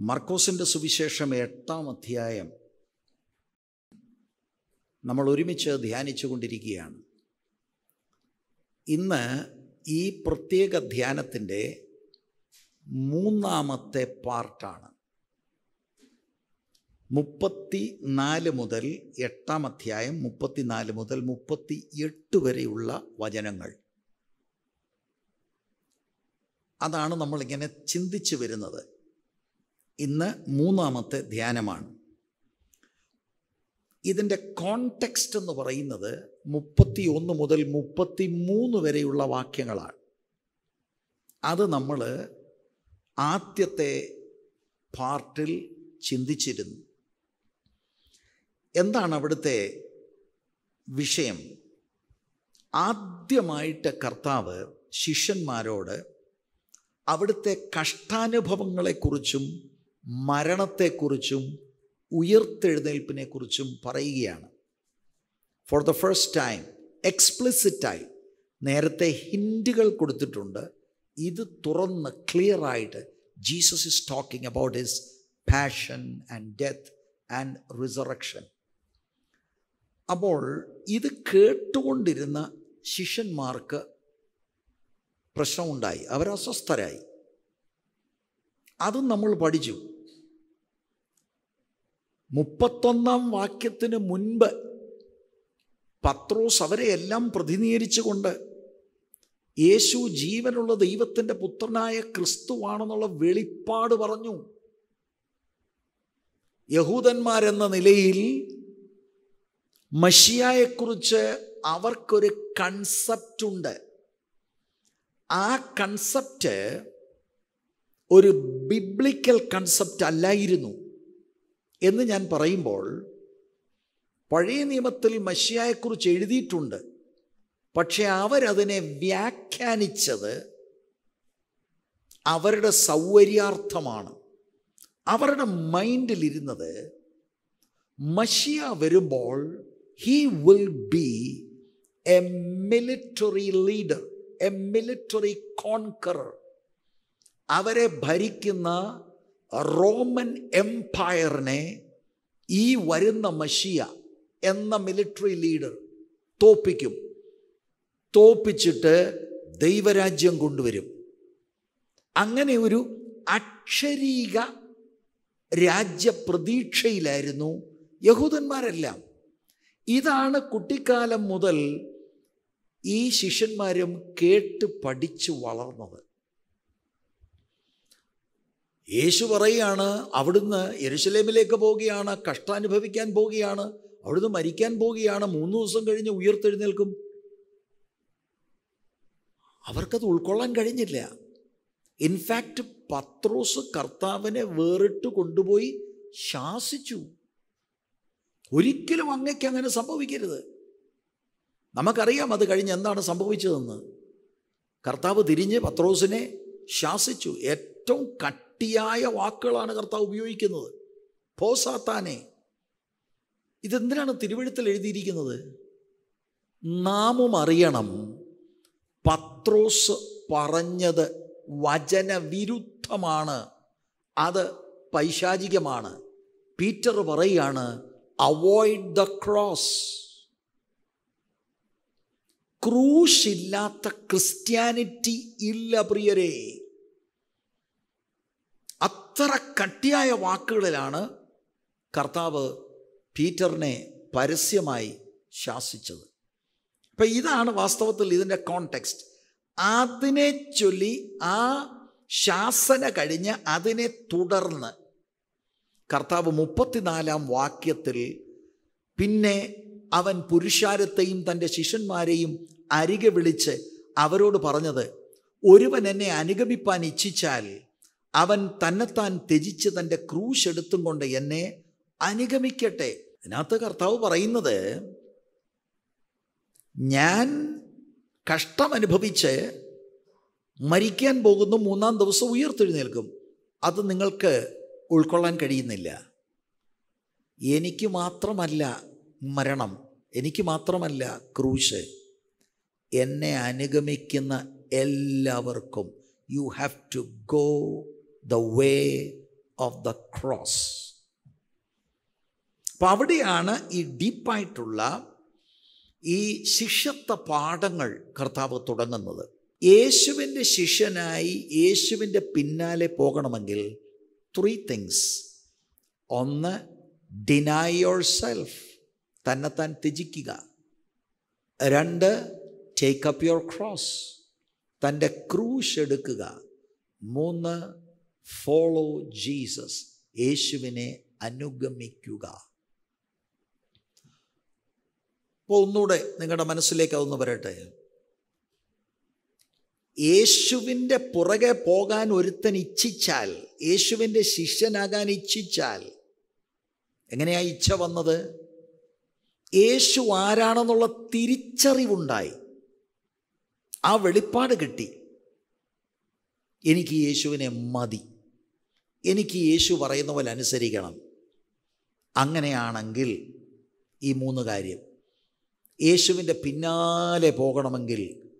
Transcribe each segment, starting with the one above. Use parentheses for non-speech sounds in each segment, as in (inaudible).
മർക്കോസിന്റെ സുവിശേഷം എട്ടാം അധ്യായം നമ്മൾ ഒരുമിച്ച് ധ്യാനിച്ചു കൊണ്ടിരിക്കുകയാണ് ഇന്ന് ഈ പ്രത്യേക ധ്യാനത്തിന്റെ മൂന്നാമത്തെ പാർട്ടാണ്. മുപ്പത്തി നാല് മുതൽ എട്ടാം അധ്യായം മുപ്പത്തിനാല് മുതൽ മുപ്പത്തി എട്ട് വരെയുള്ള വചനങ്ങൾ. അതാണ് നമ്മളിങ്ങനെ ചിന്തിച്ചു വരുന്നത്. ഇന്ന് മൂന്നാമത്തെ ധ്യാനമാണ്. ഇതിന്റെ കോണ്ടെക്സ്റ്റ് എന്ന് പറയുന്നത് മുപ്പത്തി ഒന്ന് മുതൽ മുപ്പത്തി മൂന്ന് വരെയുള്ള വാക്യങ്ങളാണ്. അത് നമ്മൾ ആദ്യത്തെ പാർട്ടിൽ ചിന്തിച്ചിരുന്നു. എന്താണ് അവിടുത്തെ വിഷയം? ആദ്യമായിട്ട് കർത്താവ് ശിഷ്യന്മാരോട് അവിടുത്തെ കഷ്ടാനുഭവങ്ങളെക്കുറിച്ചും മരണത്തെക്കുറിച്ചും ഉയർത്തെഴുന്നേൽപ്പിനെക്കുറിച്ചും പറയുകയാണ്. ഫോർ ദ ഫസ്റ്റ് ടൈം എക്സ്പ്ലിസിറ്റായി നേരത്തെ ഹിൻഡുകൾ കൊടുത്തിട്ടുണ്ട്. ഇത് തുറന്ന് ക്ലിയറായിട്ട് Jesus is talking about his passion and death and resurrection അപ്പോൾ ഇത് കേട്ടുകൊണ്ടിരുന്ന ശിഷ്യന്മാർക്ക് പ്രശ്നമുണ്ടായി. അവർ അസ്വസ്ഥരായി. അതും നമ്മൾ പഠിച്ചു. മുപ്പത്തൊന്നാം വാക്യത്തിന് മുൻപ് പത്രോസ് അവരെ എല്ലാം പ്രതിനിധീകരിച്ചുകൊണ്ട് യേശു ജീവനുള്ള ദൈവത്തിന്റെ പുത്രനായ ക്രിസ്തുവാണെന്നുള്ള വെളിപ്പാട് പറഞ്ഞു. യഹൂദന്മാരെന്ന നിലയിൽ മഷിയായെക്കുറിച്ച് അവർക്കൊരു കൺസെപ്റ്റ് ഉണ്ട്. ആ കൺസെപ്റ്റ് ഒരു ബിബ്ലിക്കൽ കൺസെപ്റ്റ് അല്ലായിരുന്നു. എന്ന് ഞാൻ പറയുമ്പോൾ പഴയ നിയമത്തിൽ മഷിയായെക്കുറിച്ച് എഴുതിയിട്ടുണ്ട്. പക്ഷെ അവരതിനെ വ്യാഖ്യാനിച്ചത് അവരുടെ സൗകര്യാർത്ഥമാണ് അവരുടെ മൈൻഡിലിരുന്നത് മഷിയ വരുമ്പോൾ he will be a military leader a military conqueror അവരെ ഭരിക്കുന്ന റോമൻ എംപയറിനെ ഈ വരുന്ന മഷിയ എന്ന മിലിറ്ററി ലീഡർ തോപ്പിക്കും. തോപ്പിച്ചിട്ട് ദൈവരാജ്യം കൊണ്ടുവരും. അങ്ങനെ ഒരു അക്ഷരീക രാജ്യപ്രതീക്ഷയിലായിരുന്നു യഹൂദന്മാരെല്ലാം. ഇതാണ് കുട്ടിക്കാലം മുതൽ ഈ ശിഷ്യന്മാരും കേട്ട് പഠിച്ചു വളർന്നത്. യേശു പറയുകയാണ് അവിടുന്ന് യരുഷലേമിലേക്ക് പോവുകയാണ് കഷ്ടാനുഭവിക്കാൻ പോവുകയാണ് അവിടുന്ന് മരിക്കാൻ പോവുകയാണ് മൂന്ന് ദിവസം കഴിഞ്ഞ് ഉയർത്തെഴുന്നേൽക്കും. അവർക്കത് ഉൾക്കൊള്ളാൻ കഴിഞ്ഞില്ല. ഇൻഫാക്റ്റ് പത്രോസ് കർത്താവിനെ വേറിട്ട് കൊണ്ടുപോയി ശാസിച്ചു. ഒരിക്കലും അങ്ങയ്ക്ക് അങ്ങനെ സംഭവിക്കരുത്. നമുക്കറിയാം അത് കഴിഞ്ഞ് എന്താണ് സംഭവിച്ചതെന്ന്. കർത്താവ് തിരിഞ്ഞ് പത്രോസിനെ ശാസിച്ചു. ഏറ്റവും കട്ടിയായ വാക്കുകളാണ് കർത്താവ് ഉപയോഗിക്കുന്നത്. പോസാത്താനെ ഇതെന്തിനാണ് തിരുവഴുത്തിൽ എഴുതിയിരിക്കുന്നത്? നാമും അറിയണം പത്രോസ് പറഞ്ഞത് വചനവിരുദ്ധമാണ് അത് പൈശാചികമാണ്. പീറ്റർ പറയുകയാണ് അവോയ്ഡ് ദ ക്രോസ് ക്രൂശില്ലാത്ത ക്രിസ്ത്യാനിറ്റി ഇല്ല പ്രിയരേ. അത്ര കട്ടിയായ വാക്കുകളിലാണ് കർത്താവ് പീറ്ററിനെ പരസ്യമായി ശാസിച്ചത്. അപ്പം ഇതാണ് വാസ്തവത്തിൽ ഇതിന്റെ കോണ്ടെക്സ്റ്റ്. അതിനെ ചൊല്ലി ആ ശാസന കഴിഞ്ഞ് അതിനെ തുടർന്ന് കർത്താവ് മുപ്പത്തിനാലാം വാക്യത്തിൽ പിന്നെ അവൻ പുരുഷാരത്തെയും തന്റെ ശിഷ്യന്മാരെയും അരികെ വിളിച്ച് അവരോട് പറഞ്ഞത് ഒരുവൻ എന്നെ അനുഗമിപ്പാൻ ഇച്ഛിച്ചാൽ അവൻ തന്നെത്താൻ ത്യജിച്ച് തന്റെ ക്രൂശ് എടുത്തും കൊണ്ട് എന്നെ അനുഗമിക്കട്ടെ. ഇതിനകത്ത് കർത്താവ് പറയുന്നത് ഞാൻ കഷ്ടമനുഭവിച്ച് മരിക്കാൻ പോകുന്നു മൂന്നാം ദിവസം ഉയർത്തെഴുന്നേൽക്കും. അത് നിങ്ങൾക്ക് ഉൾക്കൊള്ളാൻ കഴിയുന്നില്ല. എനിക്ക് മാത്രമല്ല മരണം എനിക്ക് മാത്രമല്ല ക്രൂശ്. എന്നെ അനുഗമിക്കുന്ന എല്ലാവർക്കും you have to go the way of the cross അപ്പം അവിടെയാണ് ഈ ഡീപ്പായിട്ടുള്ള ഈ ശിഷ്യത്വ പാഠങ്ങൾ കർത്താവ് തുടങ്ങുന്നത്. യേശുവിന്റെ ശിഷ്യനായി യേശുവിന്റെ പിന്നാലെ പോകണമെങ്കിൽ ത്രീ തിങ്സ് ഒന്ന് ഡിനൈ യോർ സെൽഫ് തന്നെത്താൻ ത്യജിക്കുക. രണ്ട് ടേക്ക് അപ്പ് യുവർ ക്രോസ് തന്റെ ക്രൂശ് എടുക്കുക. മൂന്ന് ഫോളോ ജീസസ് യേശുവിനെ അനുഗമിക്കുക. അപ്പോൾ ഒന്നുകൂടെ നിങ്ങളുടെ മനസ്സിലേക്ക് അതൊന്ന് വരട്ടെ. യേശുവിന്റെ പുറകെ പോകാൻ ഒരുത്തൻ ഇച്ഛിച്ചാൽ യേശുവിന്റെ ശിഷ്യനാകാൻ ഇച്ഛിച്ചാൽ എങ്ങനെയാ ഇച്ഛ വന്നത്? യേശു ആരാണെന്നുള്ള തിരിച്ചറിവുണ്ടായി. ആ വെളിപ്പാട് കിട്ടി. എനിക്ക് യേശുവിനെ മതി. എനിക്ക് യേശു പറയുന്ന പോലെ അനുസരിക്കണം. അങ്ങനെയാണെങ്കിൽ ഈ മൂന്ന് കാര്യം. യേശുവിന്റെ പിന്നാലെ പോകണമെങ്കിൽ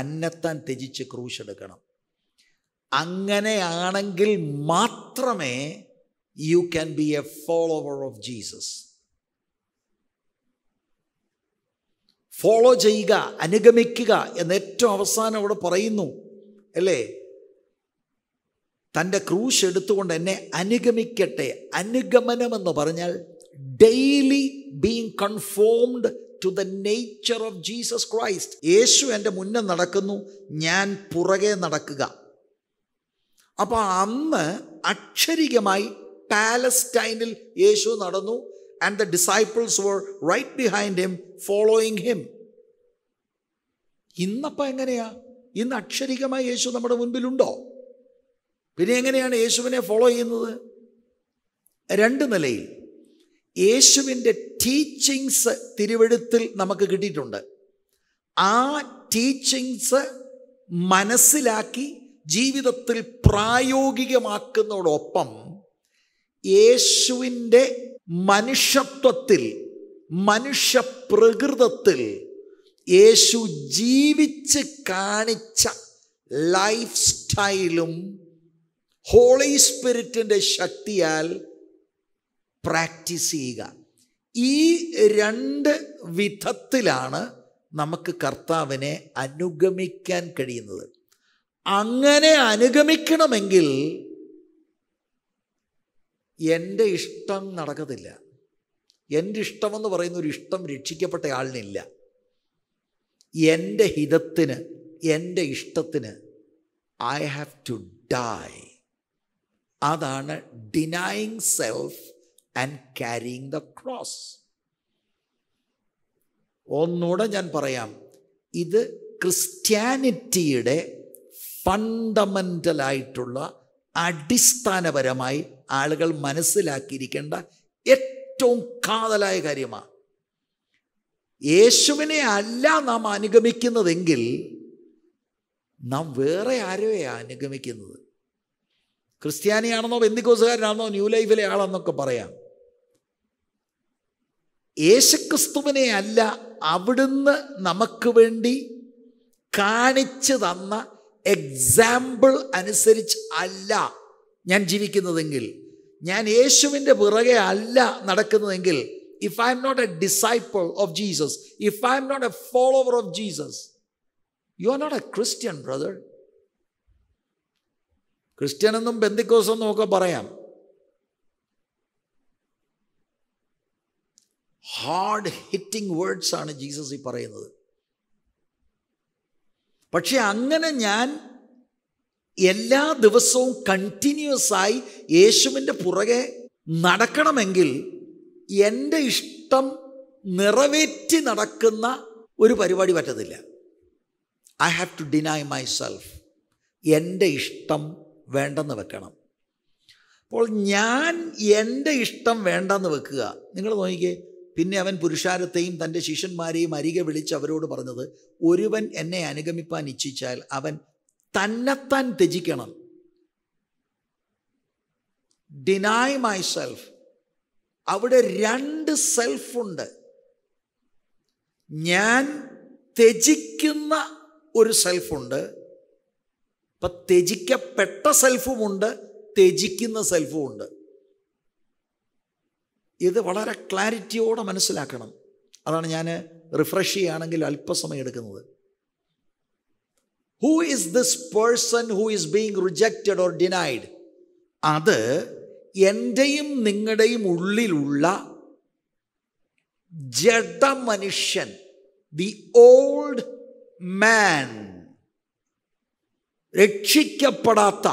തന്നെത്താൻ ത്യജിച്ച് ക്രൂശെടുക്കണം. അങ്ങനെയാണെങ്കിൽ മാത്രമേ you can be a follower of Jesus follow ചെയ്യുക അനുഗമിക്കുക എന്ന് ഏറ്റവും അവസാനം അവിടെ പറയുന്നു. അല്ലേ? തന്റെ ക്രൂശ് എടുത്തുകൊണ്ട് എന്നെ അനുഗമിക്കട്ടെ അനുഗമനം എന്ന് പറഞ്ഞാൽ daily being conformed to the nature of Jesus Christ. യേശു എന്റെ മുന്നേ നടക്കുന്നു ഞാൻ പുറകെ നടക്കുക. അപ്പോൾ അന്ന് അക്ഷരികമായി പാലസ്റ്റൈനിൽ യേശു നടന്നു and the disciples were right behind him following him ഇന്നപ്പോൾ എങ്ങനെയാ? ഇന്ന് അക്ഷരികമായി യേശു നമ്മുടെ മുൻപിലുണ്ടോ? പിന്നെ എങ്ങനെയാണ് യേശുവിനെ ഫോളോ ചെയ്യുന്നത്? രണ്ട് നിലയിൽ. യേശുവിന്റെ ടീച്ചിങ്സ് തിരുവഴുത്തിൽ നമുക്ക് കിട്ടിയിട്ടുണ്ട്. ആ ടീച്ചിങ്സ് മനസ്സിലാക്കി ജീവിതത്തിൽ പ്രായോഗികമാക്കുന്നതോടൊപ്പം യേശുവിന്റെ മനുഷ്യത്വത്തിൽ മനുഷ്യപ്രകൃതത്തിൽ യേശു ജീവിച്ച് കാണിച്ച ലൈഫ് സ്റ്റൈലും ഹോളി സ്പിരിറ്റിന്റെ ശക്തിയാൽ പ്രാക്ടീസ് ചെയ്യുക. ഈ രണ്ട് വിധത്തിലാണ് നമുക്ക് കർത്താവിനെ അനുഗമിക്കാൻ കഴിയുന്നത്. അങ്ങനെ അനുഗമിക്കണമെങ്കിൽ എന്റെ ഇഷ്ടം നടക്കത്തില്ല. എന്റെ ഇഷ്ടമെന്ന് പറയുന്ന ഒരു ഇഷ്ടം രക്ഷിക്കപ്പെട്ട ആളിനില്ല. എന്റെ ഹിതത്തിന് എന്റെ ഇഷ്ടത്തിന് ഐ ഹാവ് ടു ഡൈ അതാണ് denying self and carrying the cross ഒന്നുകൂടെ ഞാൻ പറയാം. ഇത് ക്രിസ്ത്യാനിറ്റിയുടെ ഫണ്ടമെന്റലായിട്ടുള്ള അടിസ്ഥാനപരമായി ആളുകൾ മനസ്സിലാക്കിയിരിക്കേണ്ട ഏറ്റവും കാതലായ കാര്യമാണ് യേശുവിനെ അല്ല നാം അനുഗമിക്കുന്നതെങ്കിൽ നാം വേറെ ആരെയാണ് അനുഗമിക്കുന്നത്? ക്രിസ്ത്യാനിയാണെന്നോ ബന്ധിക്കോസുകാരനാണെന്നോ ന്യൂ ലൈഫിലെ ആളെന്നൊക്കെ പറയാം. യേശുക്രിസ്തുവിനെ അല്ല അവിടുന്ന് നമുക്ക് വേണ്ടി കാണിച്ചു തന്ന എക്സാമ്പിൾ അനുസരിച്ച് അല്ല ഞാൻ ജീവിക്കുന്നതെങ്കിൽ ഞാൻ യേശുവിന്റെ പിറകെ അല്ല നടക്കുന്നതെങ്കിൽ if I'm not a disciple of Jesus if I'm not a follower of Jesus you are not a Christian brother Christian എന്നും ബന്ധിക്കോസ് എന്നും ഒക്കെ പറയാം. ഹാർഡ് ഹിറ്റിംഗ് വേർഡ്സ് ആണ് ജീസസ് ഈ പറയുന്നത്. പക്ഷെ അങ്ങനെ ഞാൻ എല്ലാ ദിവസവും കണ്ടിന്യൂസ് ആയി യേശുവിന്റെ പുറകെ നടക്കണമെങ്കിൽ എന്റെ ഇഷ്ടം നിറവേറ്റി നടക്കുന്ന ഒരു പരിപാടി പറ്റത്തില്ല. I have to deny myself എന്റെ ഇഷ്ടം വേണ്ടെന്ന് വെക്കണം. അപ്പോൾ ഞാൻ എന്റെ ഇഷ്ടം വേണ്ടെന്ന് വെക്കുക. നിങ്ങൾ നോക്കിക്കേ പിന്നെ അവൻ പുരുഷാരത്തെയും തന്റെ ശിഷ്യന്മാരെയും അരികെ വിളിച്ച് അവരോട് പറഞ്ഞത് ഒരുവൻ എന്നെ അനുഗമിപ്പാൻ ഇച്ഛിച്ചാൽ അവൻ തന്നെത്താൻ ത്യജിക്കണം. ഡിനായ് മൈ സെൽഫ് അവിടെ രണ്ട് സെൽഫുണ്ട് ഞാൻ ത്യജിക്കുന്ന ഒരു സെൽഫുണ്ട് ഇപ്പം ത്യജിക്കപ്പെട്ട സെൽഫുമുണ്ട് ത്യജിക്കുന്ന സെൽഫുമുണ്ട്. ഇത് വളരെ ക്ലാരിറ്റിയോടെ മനസ്സിലാക്കണം. അതാണ് ഞാൻ റിഫ്രഷ് ചെയ്യുകയാണെങ്കിൽ അല്പസമയം എടുക്കുന്നത്. Who is this person who is being rejected or denied അത് എന്റെയും നിങ്ങളുടെയും ഉള്ളിലുള്ള ജഡ മനുഷ്യൻ ദി ഓൾഡ് മാൻ രക്ഷിക്കപ്പെടാത്ത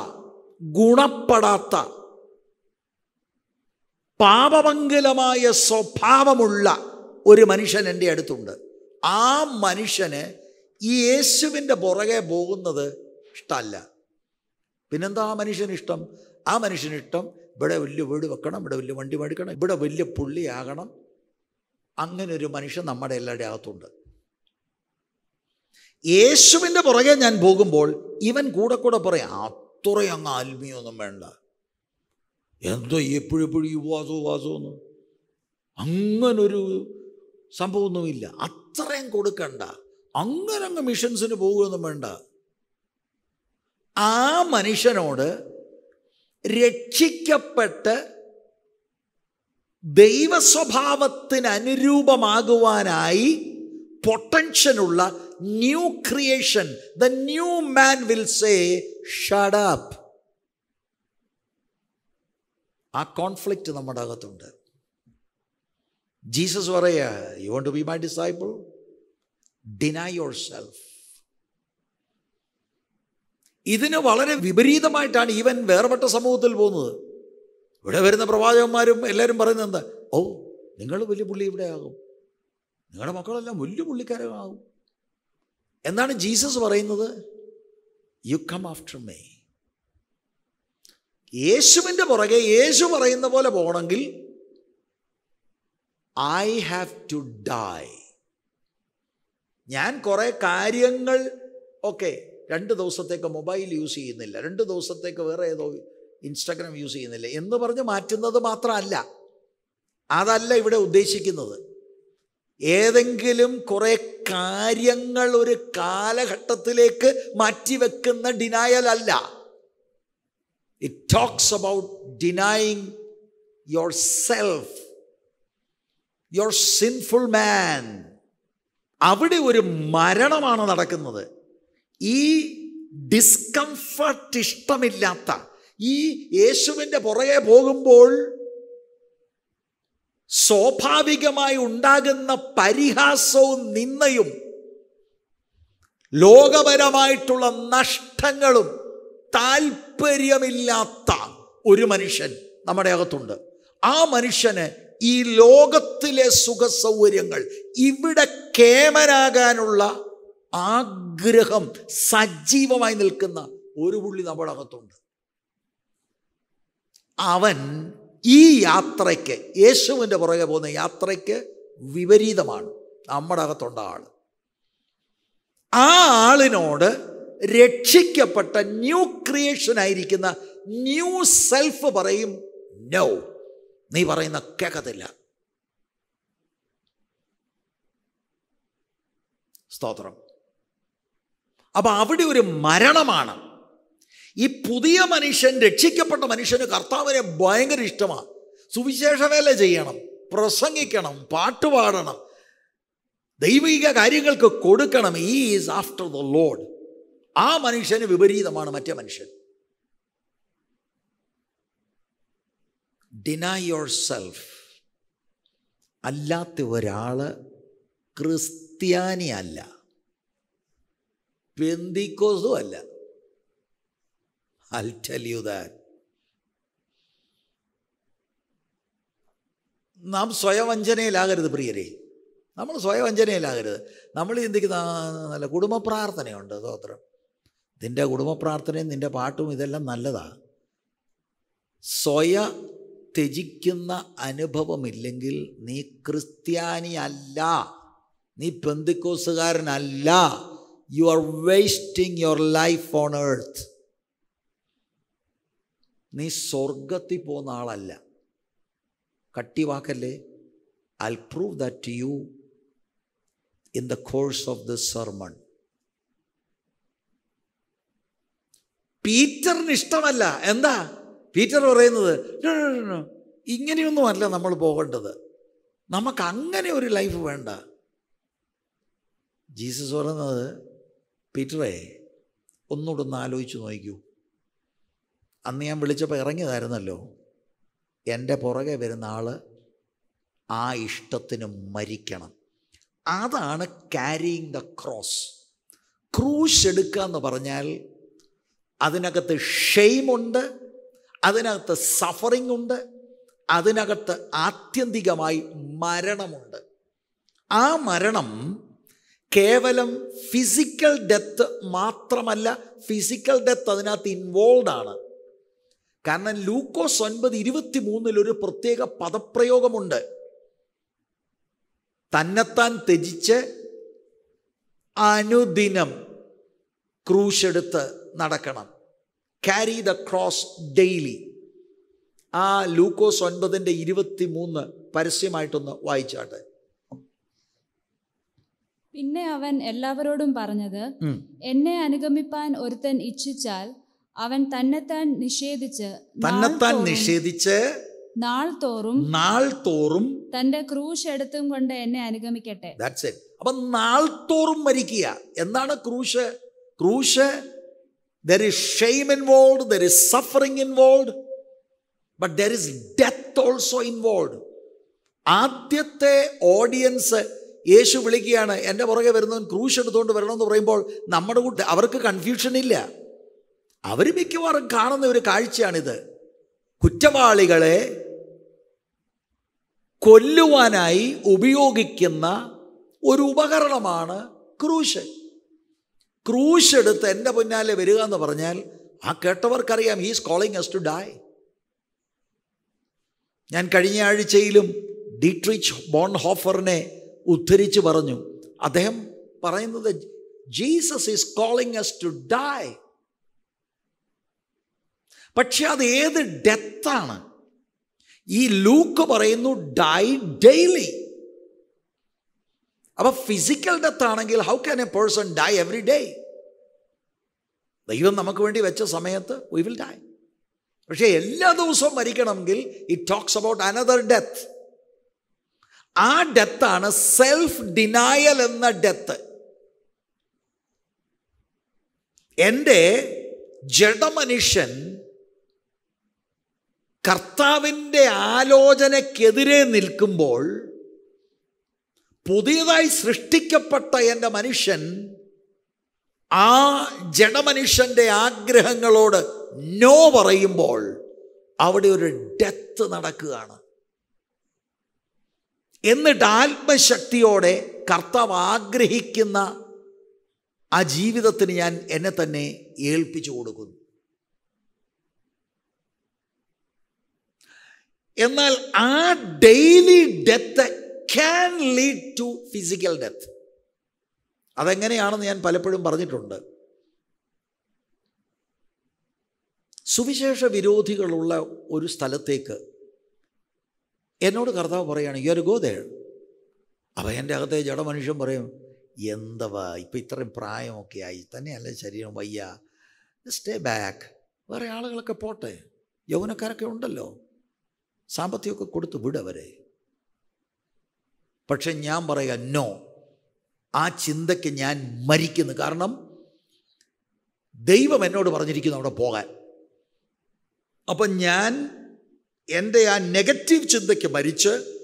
ഗുണപ്പെടാത്ത പാപമംഗലമായ സ്വഭാവമുള്ള ഒരു മനുഷ്യൻ എന്റെ അടുത്തുണ്ട്. ആ മനുഷ്യന് ഈ യേശുവിന്റെ പുറകെ പോകുന്നത് ഇഷ്ടമല്ല. പിന്നെന്താ ആ മനുഷ്യന് ഇഷ്ടം? ആ മനുഷ്യന് ഇഷ്ടം ഇവിടെ വലിയ വീട് വെക്കണം ഇവിടെ വലിയ വണ്ടി മേടിക്കണം ഇവിടെ വലിയ പുള്ളിയാകണം. അങ്ങനെ ഒരു മനുഷ്യൻ നമ്മുടെ എല്ലാവരുടെ അകത്തുണ്ട്. യേശുവിന്റെ പുറകെ ഞാൻ പോകുമ്പോൾ ഇവൻ കൂടെ കൂടെ പറയാം അത്രയും അങ്ങ് ആത്മീയൊന്നും വേണ്ട. എന്തോ എപ്പോഴെപ്പോഴും ഈ വാസോ വാസോ എന്ന് അങ്ങനൊരു സംഭവമൊന്നുമില്ല. അത്രയും കൊടുക്കണ്ട. അങ്ങനെ അങ്ങ് മിഷൻസിന് പോകുമെന്നും വേണ്ട. ആ മനുഷ്യനോട് രക്ഷിക്കപ്പെട്ട് ദൈവസ്വഭാവത്തിന് അനുരൂപമാകുവാനായി പൊട്ടൻഷ്യനുള്ള new creation the new man will say shut up ആ കോൺഫ്ലിക്റ്റ് നമ്മുടെ അകത്തുണ്ട്. ജീസസ് പറയുക you want to be my disciple deny yourself ഇതിന് വളരെ വിപരീതമായിട്ടാണ് ഈവൻ വേർപെട്ട സമൂഹത്തിൽ പോകുന്നത്. ഇവിടെ വരുന്ന പ്രവാചകന്മാരും എല്ലാവരും പറയുന്നത് എന്താ? ഓ നിങ്ങൾ വലിയ പുള്ളി ഇവിടെ ആകും നിങ്ങളുടെ മക്കളെല്ലാം വലിയ പുള്ളിക്കാരാകും എന്താണ് ജീസസ് പറയുന്നത്? യു കം ആഫ്റ്റർ മേ യേശുവിന്റെ പുറകെ യേശു പറയുന്ന പോലെ പോകണമെങ്കിൽ ഐ ഹാവ് ടു ഡൈ ഞാൻ കുറേ കാര്യങ്ങൾ ഓക്കെ രണ്ട് ദിവസത്തേക്ക് മൊബൈൽ യൂസ് ചെയ്യുന്നില്ല രണ്ട് ദിവസത്തേക്ക് വേറെ ഏതോ ഇൻസ്റ്റാഗ്രാം യൂസ് ചെയ്യുന്നില്ല എന്ന് പറഞ്ഞ് മാറ്റുന്നത് മാത്രമല്ല അതല്ല ഇവിടെ ഉദ്ദേശിക്കുന്നത്. ഏതെങ്കിലും കുറെ കാര്യങ്ങൾ ഒരു കാലഘട്ടത്തിലേക്ക് മാറ്റിവെക്കുന്ന ഡിനായൽ അല്ല. It talks about denying yourself your sinful man അവിടെ ഒരു മരണമാണ് നടക്കുന്നത്. ഈ ഡിസ്കംഫർട്ട് ഇഷ്ടമില്ലാത്ത ഈ യേശുവിന്റെ പുറകെ പോകുമ്പോൾ സ്വാഭാവികമായി ഉണ്ടാകുന്ന പരിഹാസവും നിന്നയും ലോകപരമായിട്ടുള്ള നഷ്ടങ്ങളും താല്പര്യമില്ലാത്ത ഒരു മനുഷ്യൻ നമ്മുടെ അകത്തുണ്ട്. ആ മനുഷ്യന് ഈ ലോകത്തിലെ സുഖ സൗകര്യങ്ങൾ ഇവിടെ കേമനാകാനുള്ള ആഗ്രഹം സജീവമായി നിൽക്കുന്ന ഒരു പുള്ളി നമ്മുടെ അകത്തുണ്ട്. അവൻ ഈ യാത്രയ്ക്ക് യേശുവിന്റെ പുറകെ പോകുന്ന യാത്രയ്ക്ക് വിപരീതമാണ്. നമ്മുടെ അകത്തുണ്ട ആൾ. ആ ആളിനോട് രക്ഷിക്കപ്പെട്ട ന്യൂ ക്രിയേഷൻ ആയിരിക്കുന്ന ന്യൂ സെൽഫ് പറയും നോ നീ പറയുന്ന കേൾക്കത്തില്ല സ്തോത്രം. അപ്പൊ അവിടെ ഒരു മരണമാണ്. ഈ പുതിയ മനുഷ്യൻ രക്ഷിക്കപ്പെട്ട മനുഷ്യന് കർത്താവിനെ ഭയങ്കര ഇഷ്ടമാണ് സുവിശേഷ വേല ചെയ്യണം പ്രസംഗിക്കണം പാട്ടുപാടണം ദൈവിക കാര്യങ്ങൾക്ക് കൊടുക്കണം. ഈ ഈസ് ആഫ്റ്റർ ദ ലോഡ് ആ മനുഷ്യന് വിപരീതമാണ് മറ്റേ മനുഷ്യൻ. ഡിനൈ യുവർ സെൽഫ് അല്ലാത്ത ഒരാൾ ക്രിസ്ത്യാനി അല്ല പെന്തിക്കോസും അല്ല. I tell you that. നാം സ്വയവഞ്ചനയിലാകരുത് പ്രിയരെ. നമ്മൾ സ്വയവഞ്ചനയിലാകരുത്. നമ്മൾ ചിന്തിക്കുന്ന നല്ല കുടുംബ പ്രാർത്ഥനയുണ്ട് സ്തോത്രം. നിന്റെ കുടുംബ പ്രാർത്ഥനയും നിന്റെ പാട്ടും ഇതെല്ലാം നല്ലതാണ് സ്വയ ത്യജിക്കുന്ന അനുഭവമില്ലെങ്കിൽ നീ ക്രിസ്ത്യാനി അല്ല നീ പെന്തിക്കോസുകാരനല്ല. You are wasting your life on earth നീ സ്വർഗത്തിൽ പോകുന്ന ആളല്ല. കട്ടിവാക്കല്ലേ? I prove that you in the course of the sermon പീറ്ററിന് ഇഷ്ടമല്ല. എന്താ? പീറ്റർ പറയുന്നത് "No, no, no, no. ഇങ്ങനെയൊന്നുമല്ല നമ്മൾ പോകേണ്ടത്. നമുക്ക് അങ്ങനെ ഒരു ലൈഫ് വേണ്ട. ജീസസ് പറയുന്നത് പീറ്ററെ ഒന്നുകൂടെ ഒന്ന് ആലോചിച്ച് നോക്കൂ അന്ന് ഞാൻ വിളിച്ചപ്പോൾ ഇറങ്ങിയതായിരുന്നല്ലോ. എന്റെ പുറകെ വരുന്ന ആൾ ആ ഇഷ്ടത്തിന് മരിക്കണം. അതാണ് ക്യാരിയിങ് ദ ക്രോസ് ക്രൂശ് എടുക്കുക എന്ന് പറഞ്ഞാൽ അതിനകത്ത് ഷെയിമുണ്ട് അതിനകത്ത് സഫറിങ് ഉണ്ട് അതിനകത്ത് ആത്യന്തികമായി മരണമുണ്ട്. ആ മരണം കേവലം ഫിസിക്കൽ ഡെത്ത് മാത്രമല്ല ഫിസിക്കൽ ഡെത്ത് അതിനകത്ത് ഇൻവോൾവ് ആണ്. കാരണം ലൂക്കോസ് ഒൻപത് ഇരുപത്തി മൂന്നിൽ ഒരു പ്രത്യേക പദപ്രയോഗമുണ്ട്. തന്നെത്താൻ ത്യജിച്ച് അനുദിനം ക്രൂശെടുത്ത് നടക്കണം. ക്യാരി ദ ക്രോസ് ഡെയിലി ആ ലൂക്കോസ് ഒൻപതിന്റെ ഇരുപത്തി മൂന്ന് പരസ്യമായിട്ടൊന്ന് വായിച്ചാട്ടെ. പിന്നെ അവൻ എല്ലാവരോടും പറഞ്ഞത് എന്നെ അനുഗമിപ്പാൻ ഒരുത്തൻ ഇച്ഛിച്ചാൽ അവൻ തന്നെത്താൻ നിഷേധിച്ച് തന്നെത്താൻ നിഷേധിച്ച് നാൾ തോറും നാൾ തോറും തന്റെ ക്രൂശ് എടുത്തും കൊണ്ട് എന്നെ അനുഗമിക്കട്ടെ. ദാറ്റ്സ് ഇറ്റ് അപ്പൊ നാൾ തോറും മരിക്കുക. എന്താണ് ക്രൂശ്? ക്രൂശ് there is shame involve there is suffering involve but there is death also involve ആദ്യത്തെ ഓഡിയൻസ് യേശു വിളിക്കുകയാണ് എന്റെ പുറകെ വരുന്നവൻ ക്രൂശ് എടുത്തുകൊണ്ട് വരണമെന്ന് പറയുമ്പോൾ നമ്മുടെ കൂട്ട് അവർക്ക് കൺഫ്യൂഷൻ ഇല്ല. അവർ മിക്കവാറും കാണുന്ന ഒരു കാഴ്ചയാണിത്. കുറ്റവാളികളെ കൊല്ലുവാനായി ഉപയോഗിക്കുന്ന ഒരു ഉപകരണമാണ് ക്രൂശ്. ക്രൂശ് എടുത്ത് എന്റെ പിന്നാലെ വരിക എന്ന് പറഞ്ഞാൽ ആ കേട്ടവർക്കറിയാം he's calling us to die ഞാൻ കഴിഞ്ഞ ആഴ്ചയിലും ഡീട്രിച്ച് ബോൺ ഹോഫറിനെ ഉദ്ധരിച്ച് പറഞ്ഞു. അദ്ദേഹം പറയുന്നത് Jesus is calling us to die പക്ഷെ അത് ഏത് ഡെത്താണ്? ഈ ലൂക്ക് പറയുന്നു ഡൈ ഡെയിലി അപ്പൊ ഫിസിക്കൽ ഡെത്ത് ആണെങ്കിൽ how can a person die every day ദൈവം നമുക്ക് വേണ്ടി വെച്ച സമയത്ത് വി വിൽ ഡൈ പക്ഷേ എല്ലാ ദിവസവും മരിക്കണമെങ്കിൽ it talks about another death ആ ഡെത്താണ് സെൽഫ് ഡിനായൽ എന്ന ഡെത്ത് എന്റെ ജഡമനുഷ്യൻ കർത്താവിന്റെ ആലോചനയ്ക്കെതിരെ നിൽക്കുമ്പോൾ പുതിയതായി സൃഷ്ടിക്കപ്പെട്ട എന്റെ മനുഷ്യൻ ആ ജഡമനുഷ്യന്റെ ആഗ്രഹങ്ങളോട് നോ പറയുമ്പോൾ അവിടെ ഒരു ഡെത്ത് നടക്കുകയാണ്. എന്നിട്ട് ആത്മശക്തിയോടെ കർത്താവ് ആഗ്രഹിക്കുന്ന ആ ജീവിതത്തിന് ഞാൻ എന്നെ തന്നെ ഏൽപ്പിച്ചു കൊടുക്കുന്നു. എന്നാൽ ആ daily death can lead to physical death അതെങ്ങനെയാണെന്ന് ഞാൻ പലപ്പോഴും പറഞ്ഞിട്ടുണ്ട്. സുവിശേഷ വിരോധികളുള്ള ഒരു സ്ഥലത്തേക്ക് എന്നോട് കർത്താവ് പറയുകയാണ് ഈ ഒരു ഗോ ദേൾ അപ്പം എന്റെ അകത്തെ ജഡമനുഷ്യൻ പറയും എന്തവാ? ഇപ്പം ഇത്രയും പ്രായമൊക്കെ ആയി തന്നെയല്ല ശരീരം വയ്യ. സ്റ്റേ ബാക്ക് വേറെ ആളുകളൊക്കെ പോട്ടെ. യൗവനക്കാരൊക്കെ ഉണ്ടല്ലോ. സാമ്പത്തികമൊക്കെ കൊടുത്ത് വിടവരെ പക്ഷെ ഞാൻ പറയുക നോ ആ ചിന്തയ്ക്ക് ഞാൻ മരിക്കുന്നു. കാരണം ദൈവം എന്നോട് പറഞ്ഞിരിക്കുന്നു അവിടെ പോകാൻ. അപ്പം ഞാൻ എന്റെ ആ നെഗറ്റീവ് ചിന്തയ്ക്ക് മരിച്ച്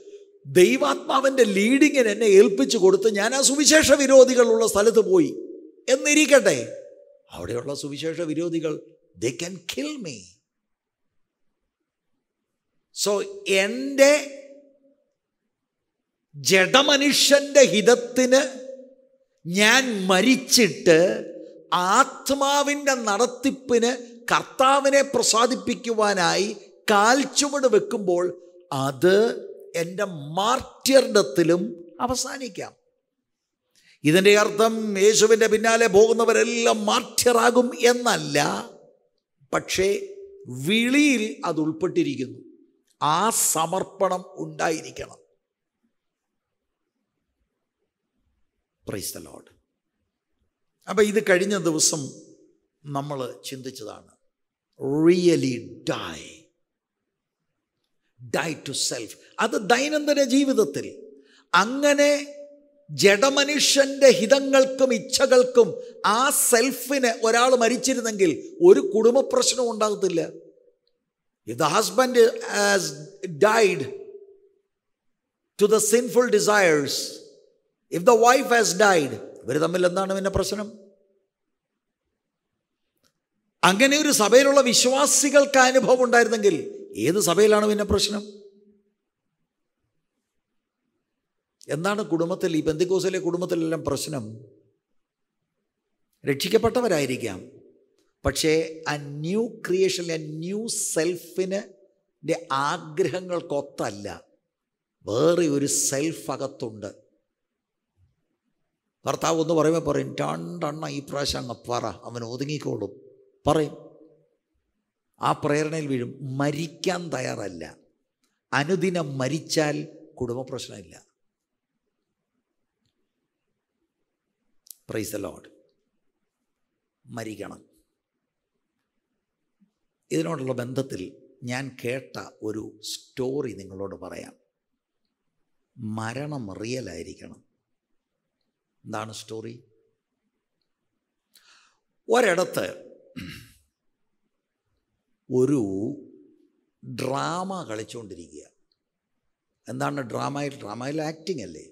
ദൈവാത്മാവിന്റെ ലീഡിങ്ങിന് എന്നെ ഏൽപ്പിച്ചു കൊടുത്ത് ഞാൻ ആ സുവിശേഷ വിരോധികളുള്ള സ്ഥലത്ത് പോയി. എന്നിരിക്കട്ടെ അവിടെയുള്ള സുവിശേഷ വിരോധികൾ they can kill me so എന്റെ ജഡമനുഷ്യന്റെ ഹിതത്തിന് ഞാൻ മരിച്ചിട്ട് ആത്മാവിന്റെ നടത്തിപ്പിന് കർത്താവിനെ പ്രസാദിപ്പിക്കുവാനായി കാൽച്ചുവട് വെക്കുമ്പോൾ അത് എന്റെ മാർട്ടിയർഡത്തിലും അവസാനിക്കാം. ഇതിന്റെ അർത്ഥം യേശുവിന്റെ പിന്നാലെ പോകുന്നവരെല്ലാം മാർട്ടിയറാകും എന്നല്ല പക്ഷേ വിളിയിൽ അത് ഉൾപ്പെട്ടിരിക്കുന്നു. ആ സമർപ്പണം ഉണ്ടായിരിക്കണം. പ്രൈസ് ദ ലോഡ് അപ്പം ഇത് കഴിഞ്ഞ ദിവസം നമ്മൾ ചിന്തിച്ചതാണ്. Really die die to self അത് ദൈനംദിന ജീവിതത്തിൽ. അങ്ങനെ ജഡമനുഷ്യന്റെ ഹിതങ്ങൾക്കും ഇച്ഛകൾക്കും ആ സെൽഫിന് ഒരാൾ മരിച്ചിരുന്നെങ്കിൽ ഒരു കുടുംബ പ്രശ്നവും ഉണ്ടാകത്തില്ല. If the husband has died to the sinful desires if the wife has died ഇവർ തമ്മിൽ എന്താണ് പിന്നെ പ്രശ്നം? അങ്ങനെ ഒരു സഭയിലുള്ള വിശ്വാസികൾക്ക് അനുഭവം ഉണ്ടായിരുന്നെങ്കിൽ ഏത് സഭയിലാണ് പിന്നെ പ്രശ്നം? എന്താണ് കുടുംബത്തിൽ ഈ ബന്ധുക്കോസിലെ കുടുംബത്തിലെല്ലാം പ്രശ്നം? രക്ഷിക്കപ്പെട്ടവരായിരിക്കാം. പക്ഷേ ആ ന്യൂ ക്രിയേഷനിലെ ന്യൂ സെൽഫിന് ആഗ്രഹങ്ങൾക്കൊത്തല്ല വേറെ ഒരു സെൽഫ് അകത്തുണ്ട്. ഭർത്താവ് ഒന്ന് പറയുമ്പോൾ പറയും രണ്ടെണ്ണ ഈ പ്രാവശ്യം അങ്ങ് പറ അവൻ ഒതുങ്ങിക്കോളും. പറയും. ആ പ്രേരണയിൽ വീഴും. മരിക്കാൻ തയ്യാറല്ല. അനുദിനം മരിച്ചാൽ കുടുംബ പ്രശ്നമില്ല. പ്രൈസ് ലോഡ് മരിക്കണം. ഇതിനോടുള്ള ബന്ധത്തിൽ ഞാൻ കേട്ട ഒരു സ്റ്റോറി നിങ്ങളോട് പറയാം. മരണം റിയലായിരിക്കണം എന്താണ് സ്റ്റോറി? ഒരിടത്ത് ഒരു ഡ്രാമ കളിച്ചുകൊണ്ടിരിക്കുക എന്താണ് ഡ്രാമയിൽ ഡ്രാമയിൽ ആക്ടിങ് അല്ലേ?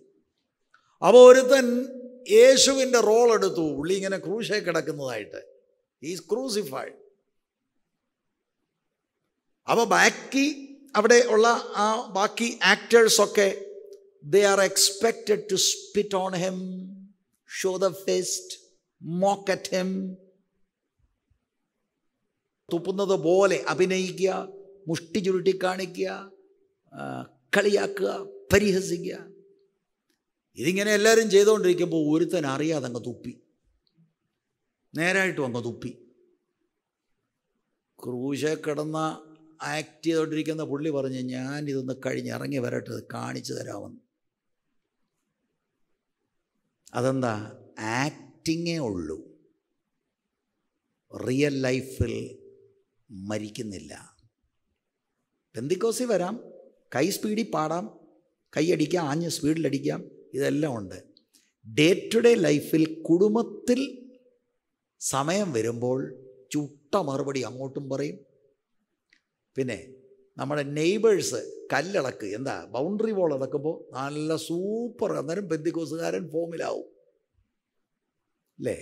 അപ്പോൾ ഒരുത്തൻ യേശുവിന്റെ റോൾ എടുത്തു. പുള്ളി ഇങ്ങനെ ക്രൂശേ കിടക്കുന്നതായിട്ട്. ഈസ് ക്രൂസിഫൈഡ് അപ്പോൾ ബാക്കി അവിടെ ഉള്ള ആ ബാക്കി ആക്ടേഴ്സൊക്കെ they are expected to spit on him show the fist mock at him തുപ്പുന്നത് പോലെ അഭിനയിക്കുക മുഷ്ടി ചുരുട്ടി കാണിക്കുക കളിയാക്കുക പരിഹസിക്കുക. ഇതിങ്ങനെ എല്ലാവരും ചെയ്തുകൊണ്ടിരിക്കുമ്പോൾ ഒരുത്തൻ അറിയാതെ അങ്ങ് തുപ്പി. നേരായിട്ടും അങ്ങ് തുപ്പി. ക്രൂശ കിടന്ന ആക്ട് ചെയ്തുകൊണ്ടിരിക്കുന്ന പുള്ളി പറഞ്ഞ് ഞാൻ ഇതൊന്ന് കഴിഞ്ഞ് ഇറങ്ങി വരട്ടെ കാണിച്ചു തരാമെന്ന്. അതെന്താ? ആക്ടിങ്ങേ ഉള്ളൂ. റിയൽ ലൈഫിൽ മരിക്കുന്നില്ല. പെന്തിക്കോസി വരാം കൈ സ്പീഡിൽ പാടാം കൈയടിക്കാം ആഞ്ഞ് സ്പീഡിലടിക്കാം ഇതെല്ലാം ഉണ്ട്. ഡേ ടു ഡേ ലൈഫിൽ കുടുംബത്തിൽ സമയം വരുമ്പോൾ ചുട്ട മറുപടി അങ്ങോട്ടും പറയും പിന്നെ നമ്മുടെ നെയ്ബേഴ്സ് കല്ലിളക്ക് എന്താ ബൗണ്ടറി ബോൾ ഇളക്കുമ്പോൾ നല്ല സൂപ്പർ അന്നേരം പെന്തിക്കോസുകാരൻ ഫോമിലാവും അല്ലേ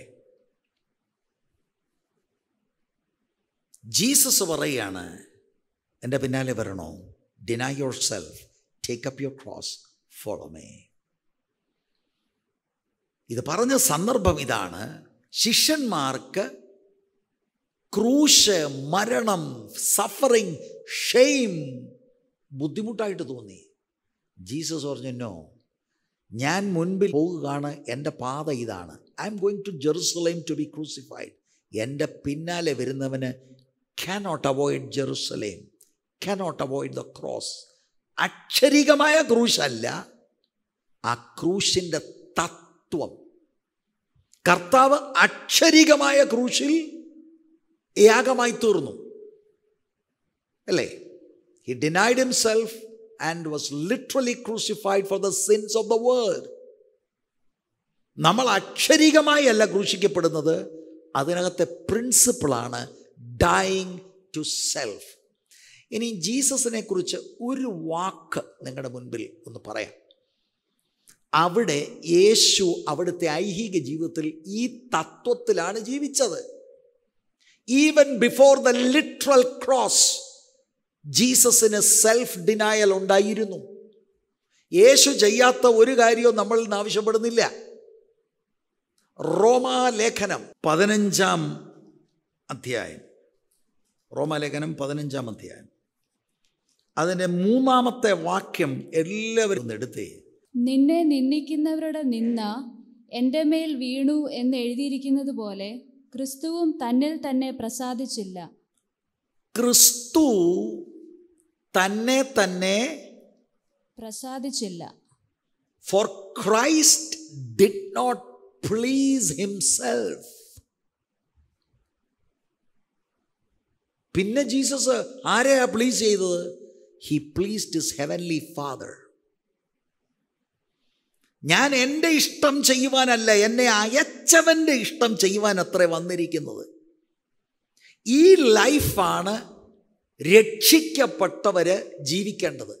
ജീസസ് പറയുകയാണ് എന്റെ പിന്നാലെ വരണോ? Deny yourself take up your cross follow me ഇത് പറഞ്ഞ സന്ദർഭം ഇതാണ്. ശിഷ്യന്മാർക്ക് ക്രൂശ് മരണം സഫറിങ് ഷെയിം ബുദ്ധിമുട്ടായിട്ട് തോന്നി. ജീസസ് പറഞ്ഞു നോ ഞാൻ മുൻപിൽ പോകുകയാണ്. എന്റെ പാത ഇതാണ്. I'm going to Jerusalem to be crucified എന്റെ പിന്നാലെ വരുന്നവന് cannot avoid Jerusalem cannot avoid the cross അക്ഷരികമായ ക്രൂശല്ല ആ ക്രൂശിന്റെ തത്വം. കർത്താവ് അക്ഷരികമായ ക്രൂശിൽ യാഗമായി തീർന്നു. അല്ലേ? He denied himself and was literally crucified for the sins of the world നമ്മൾ അക്ഷരികമായി അല്ല ക്രൂശിക്കപ്പെടുന്നത് അതിനകത്തെ പ്രിൻസിപ്പിളാണ് ഡൈങ് ടു സെൽഫ് ഇനി ജീസസിനെ കുറിച്ച് ഒരു വാക്ക് നിങ്ങളുടെ മുൻപിൽ ഒന്ന് പറയാം. അവിടെ യേശു അവിടുത്തെ ഐഹിക ജീവിതത്തിൽ ഈ തത്വത്തിലാണ് ജീവിച്ചത്. Even before the literal cross ജീസസിന് self denial ഉണ്ടായിരുന്നു. യേശു ചെയ്യാത്ത ഒരു കാര്യവും നമ്മളിൽ നിന്ന് ആവശ്യപ്പെടുന്നില്ല. റോമാലേഖനം പതിനഞ്ചാം അധ്യായം. റോമാലേഖനം പതിനഞ്ചാം അധ്യായം. അതിന്റെ മൂന്നാമത്തെ വാക്യം എല്ലാവരും എടുത്തേ. നിന്നെ നിന്ദിക്കുന്നവരുടെ നിന്ന എന്റെ മേൽ വീണു എന്ന് എഴുതിയിരിക്കുന്നത് പോലെ ക്രിസ്തുവും തന്നിൽ തന്നെ പ്രസാദിച്ചില്ല. ക്രിസ്തു തന്നെ തന്നെ പ്രസാദിച്ചില്ല. For Christ did not please himself പിന്നെ ജീസസ് ആരെയാ പ്ലീസ് ചെയ്തത്? He pleased his heavenly father ഞാൻ എന്റെ ഇഷ്ടം ചെയ്യുവാനല്ല എന്നെ അയച്ചവന്റെ ഇഷ്ടം ചെയ്യുവാൻ അത്ര വന്നിരിക്കുന്നത്. ഈ ലൈഫാണ് രക്ഷിക്കപ്പെട്ടവർ ജീവിക്കേണ്ടത്.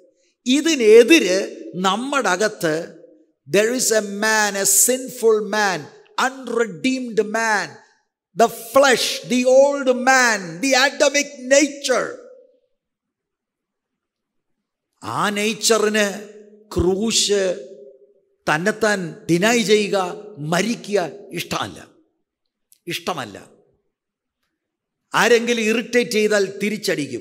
ഇതിനെതിര് നമ്മുടെ അകത്ത് there is a man a sinful man unredeemed man the flesh the old man the Adamic nature ആ നേച്ചറിന് ക്രൂശ് തന്നെത്താൻ ഡിനൈ ചെയ്യുക മരിക്കുക ഇഷ്ടമല്ല. ഇഷ്ടമല്ല. ആരെങ്കിലും ഇറിറ്റേറ്റ് ചെയ്താൽ തിരിച്ചടിക്കും.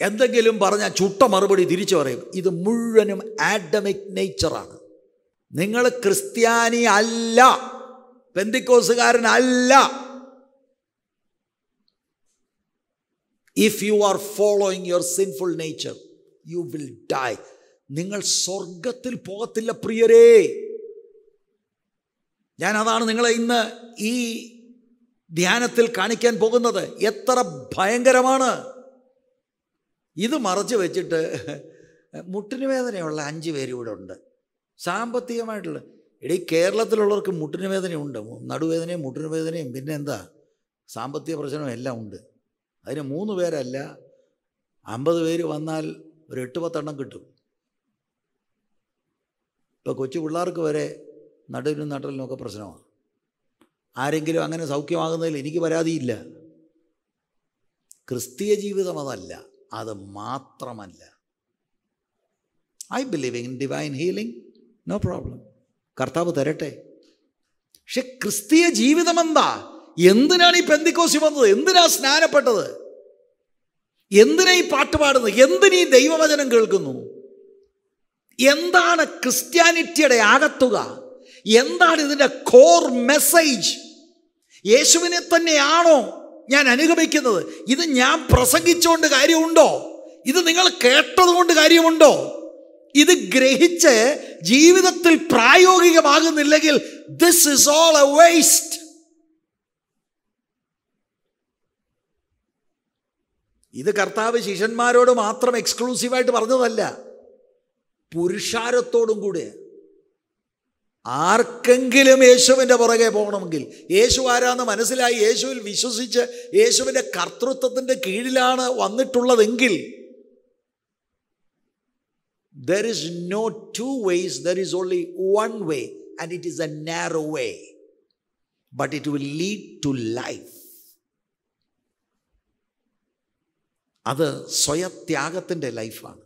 എന്തെങ്കിലും പറഞ്ഞാൽ ചുട്ട മറുപടി തിരിച്ചു പറയും. ഇത് മുഴുവനും ആഡമിക് നേച്ചറാണ്. നിങ്ങൾ ക്രിസ്ത്യാനി അല്ല. പെന്തിക്കോസുകാരനല്ല. If you are following your sinful nature you will die നിങ്ങൾ സ്വർഗത്തിൽ പോകത്തില്ല പ്രിയരേ. ഞാൻ അതാണ് നിങ്ങളെ ഇന്ന് ഈ ധ്യാനത്തിൽ കാണിക്കാൻ പോകുന്നത്. എത്ര ഭയങ്കരമാണ്. ഇത് മറച്ചു വെച്ചിട്ട് മുട്ടിന് വേദനയുള്ള അഞ്ച് പേര് ഇവിടെ ഉണ്ട്. സാമ്പത്തികമായിട്ടുള്ള ഇടീ കേരളത്തിലുള്ളവർക്ക് മുട്ടിന് വേദനയുണ്ട്. നടുവേദനയും മുട്ടിന് വേദനയും പിന്നെ എന്താ? സാമ്പത്തിക പ്രശ്നവും എല്ലാം ഉണ്ട്. അതിന് മൂന്ന് പേരല്ല അമ്പത് പേര് വന്നാൽ ഒരു എട്ട് പത്തെണ്ണം കിട്ടും. ഇപ്പോൾ കൊച്ചു പിള്ളേർക്ക് വരെ നടുവിനും ഒക്കെ പ്രശ്നമാണ്. ആരെങ്കിലും അങ്ങനെ സൗഖ്യമാകുന്നതിൽ എനിക്ക് പരാതിയില്ല. ക്രിസ്തീയ ജീവിതം അതല്ല അത് മാത്രമല്ല. I believe in divine healing no problem കർത്താവ് തരട്ടെ. പക്ഷെ ക്രിസ്തീയ ജീവിതം എന്താ? എന്തിനാണ് ഈ പെന്തിക്കോസി വന്നത്? എന്തിനാ സ്നാനപ്പെട്ടത്? എന്തിനാ ഈ പാട്ട് പാടുന്നത്? എന്തിനീ ദൈവവചനം കേൾക്കുന്നു? എന്താണ് ക്രിസ്ത്യാനിറ്റിയുടെ ആകത്തുക? എന്താണ് ഇതിന്റെ കോർ മെസ്സേജ് യേശുവിനെ തന്നെയാണോ ഞാൻ അനുഗമിക്കുന്നത്? ഇത് ഞാൻ പ്രസംഗിച്ചുകൊണ്ട് കാര്യമുണ്ടോ? ഇത് നിങ്ങൾ കേട്ടതുകൊണ്ട് കാര്യമുണ്ടോ? ഇത് ഗ്രഹിച്ച് ജീവിതത്തിൽ പ്രായോഗികമാകുന്നില്ലെങ്കിൽ this is all a waste ഇത് കർത്താവ് ശിഷ്യന്മാരോട് മാത്രം എക്സ്ക്ലൂസീവായിട്ട് പറഞ്ഞതല്ല. പുരുഷാരത്തോടും കൂടെ ആർക്കെങ്കിലും യേശുവിന്റെ പുറകെ പോകണമെങ്കിൽ യേശു ആരാന്ന് മനസ്സിലായി യേശുവിൽ വിശ്വസിച്ച് യേശുവിന്റെ കർത്തൃത്വത്തിന്റെ കീഴിലാണ് വന്നിട്ടുള്ളതെങ്കിൽ there is no two ways there is only one way and it is a narrow way but it will lead to life അത് സ്വയത്യാഗത്തിന്റെ ലൈഫാണ്.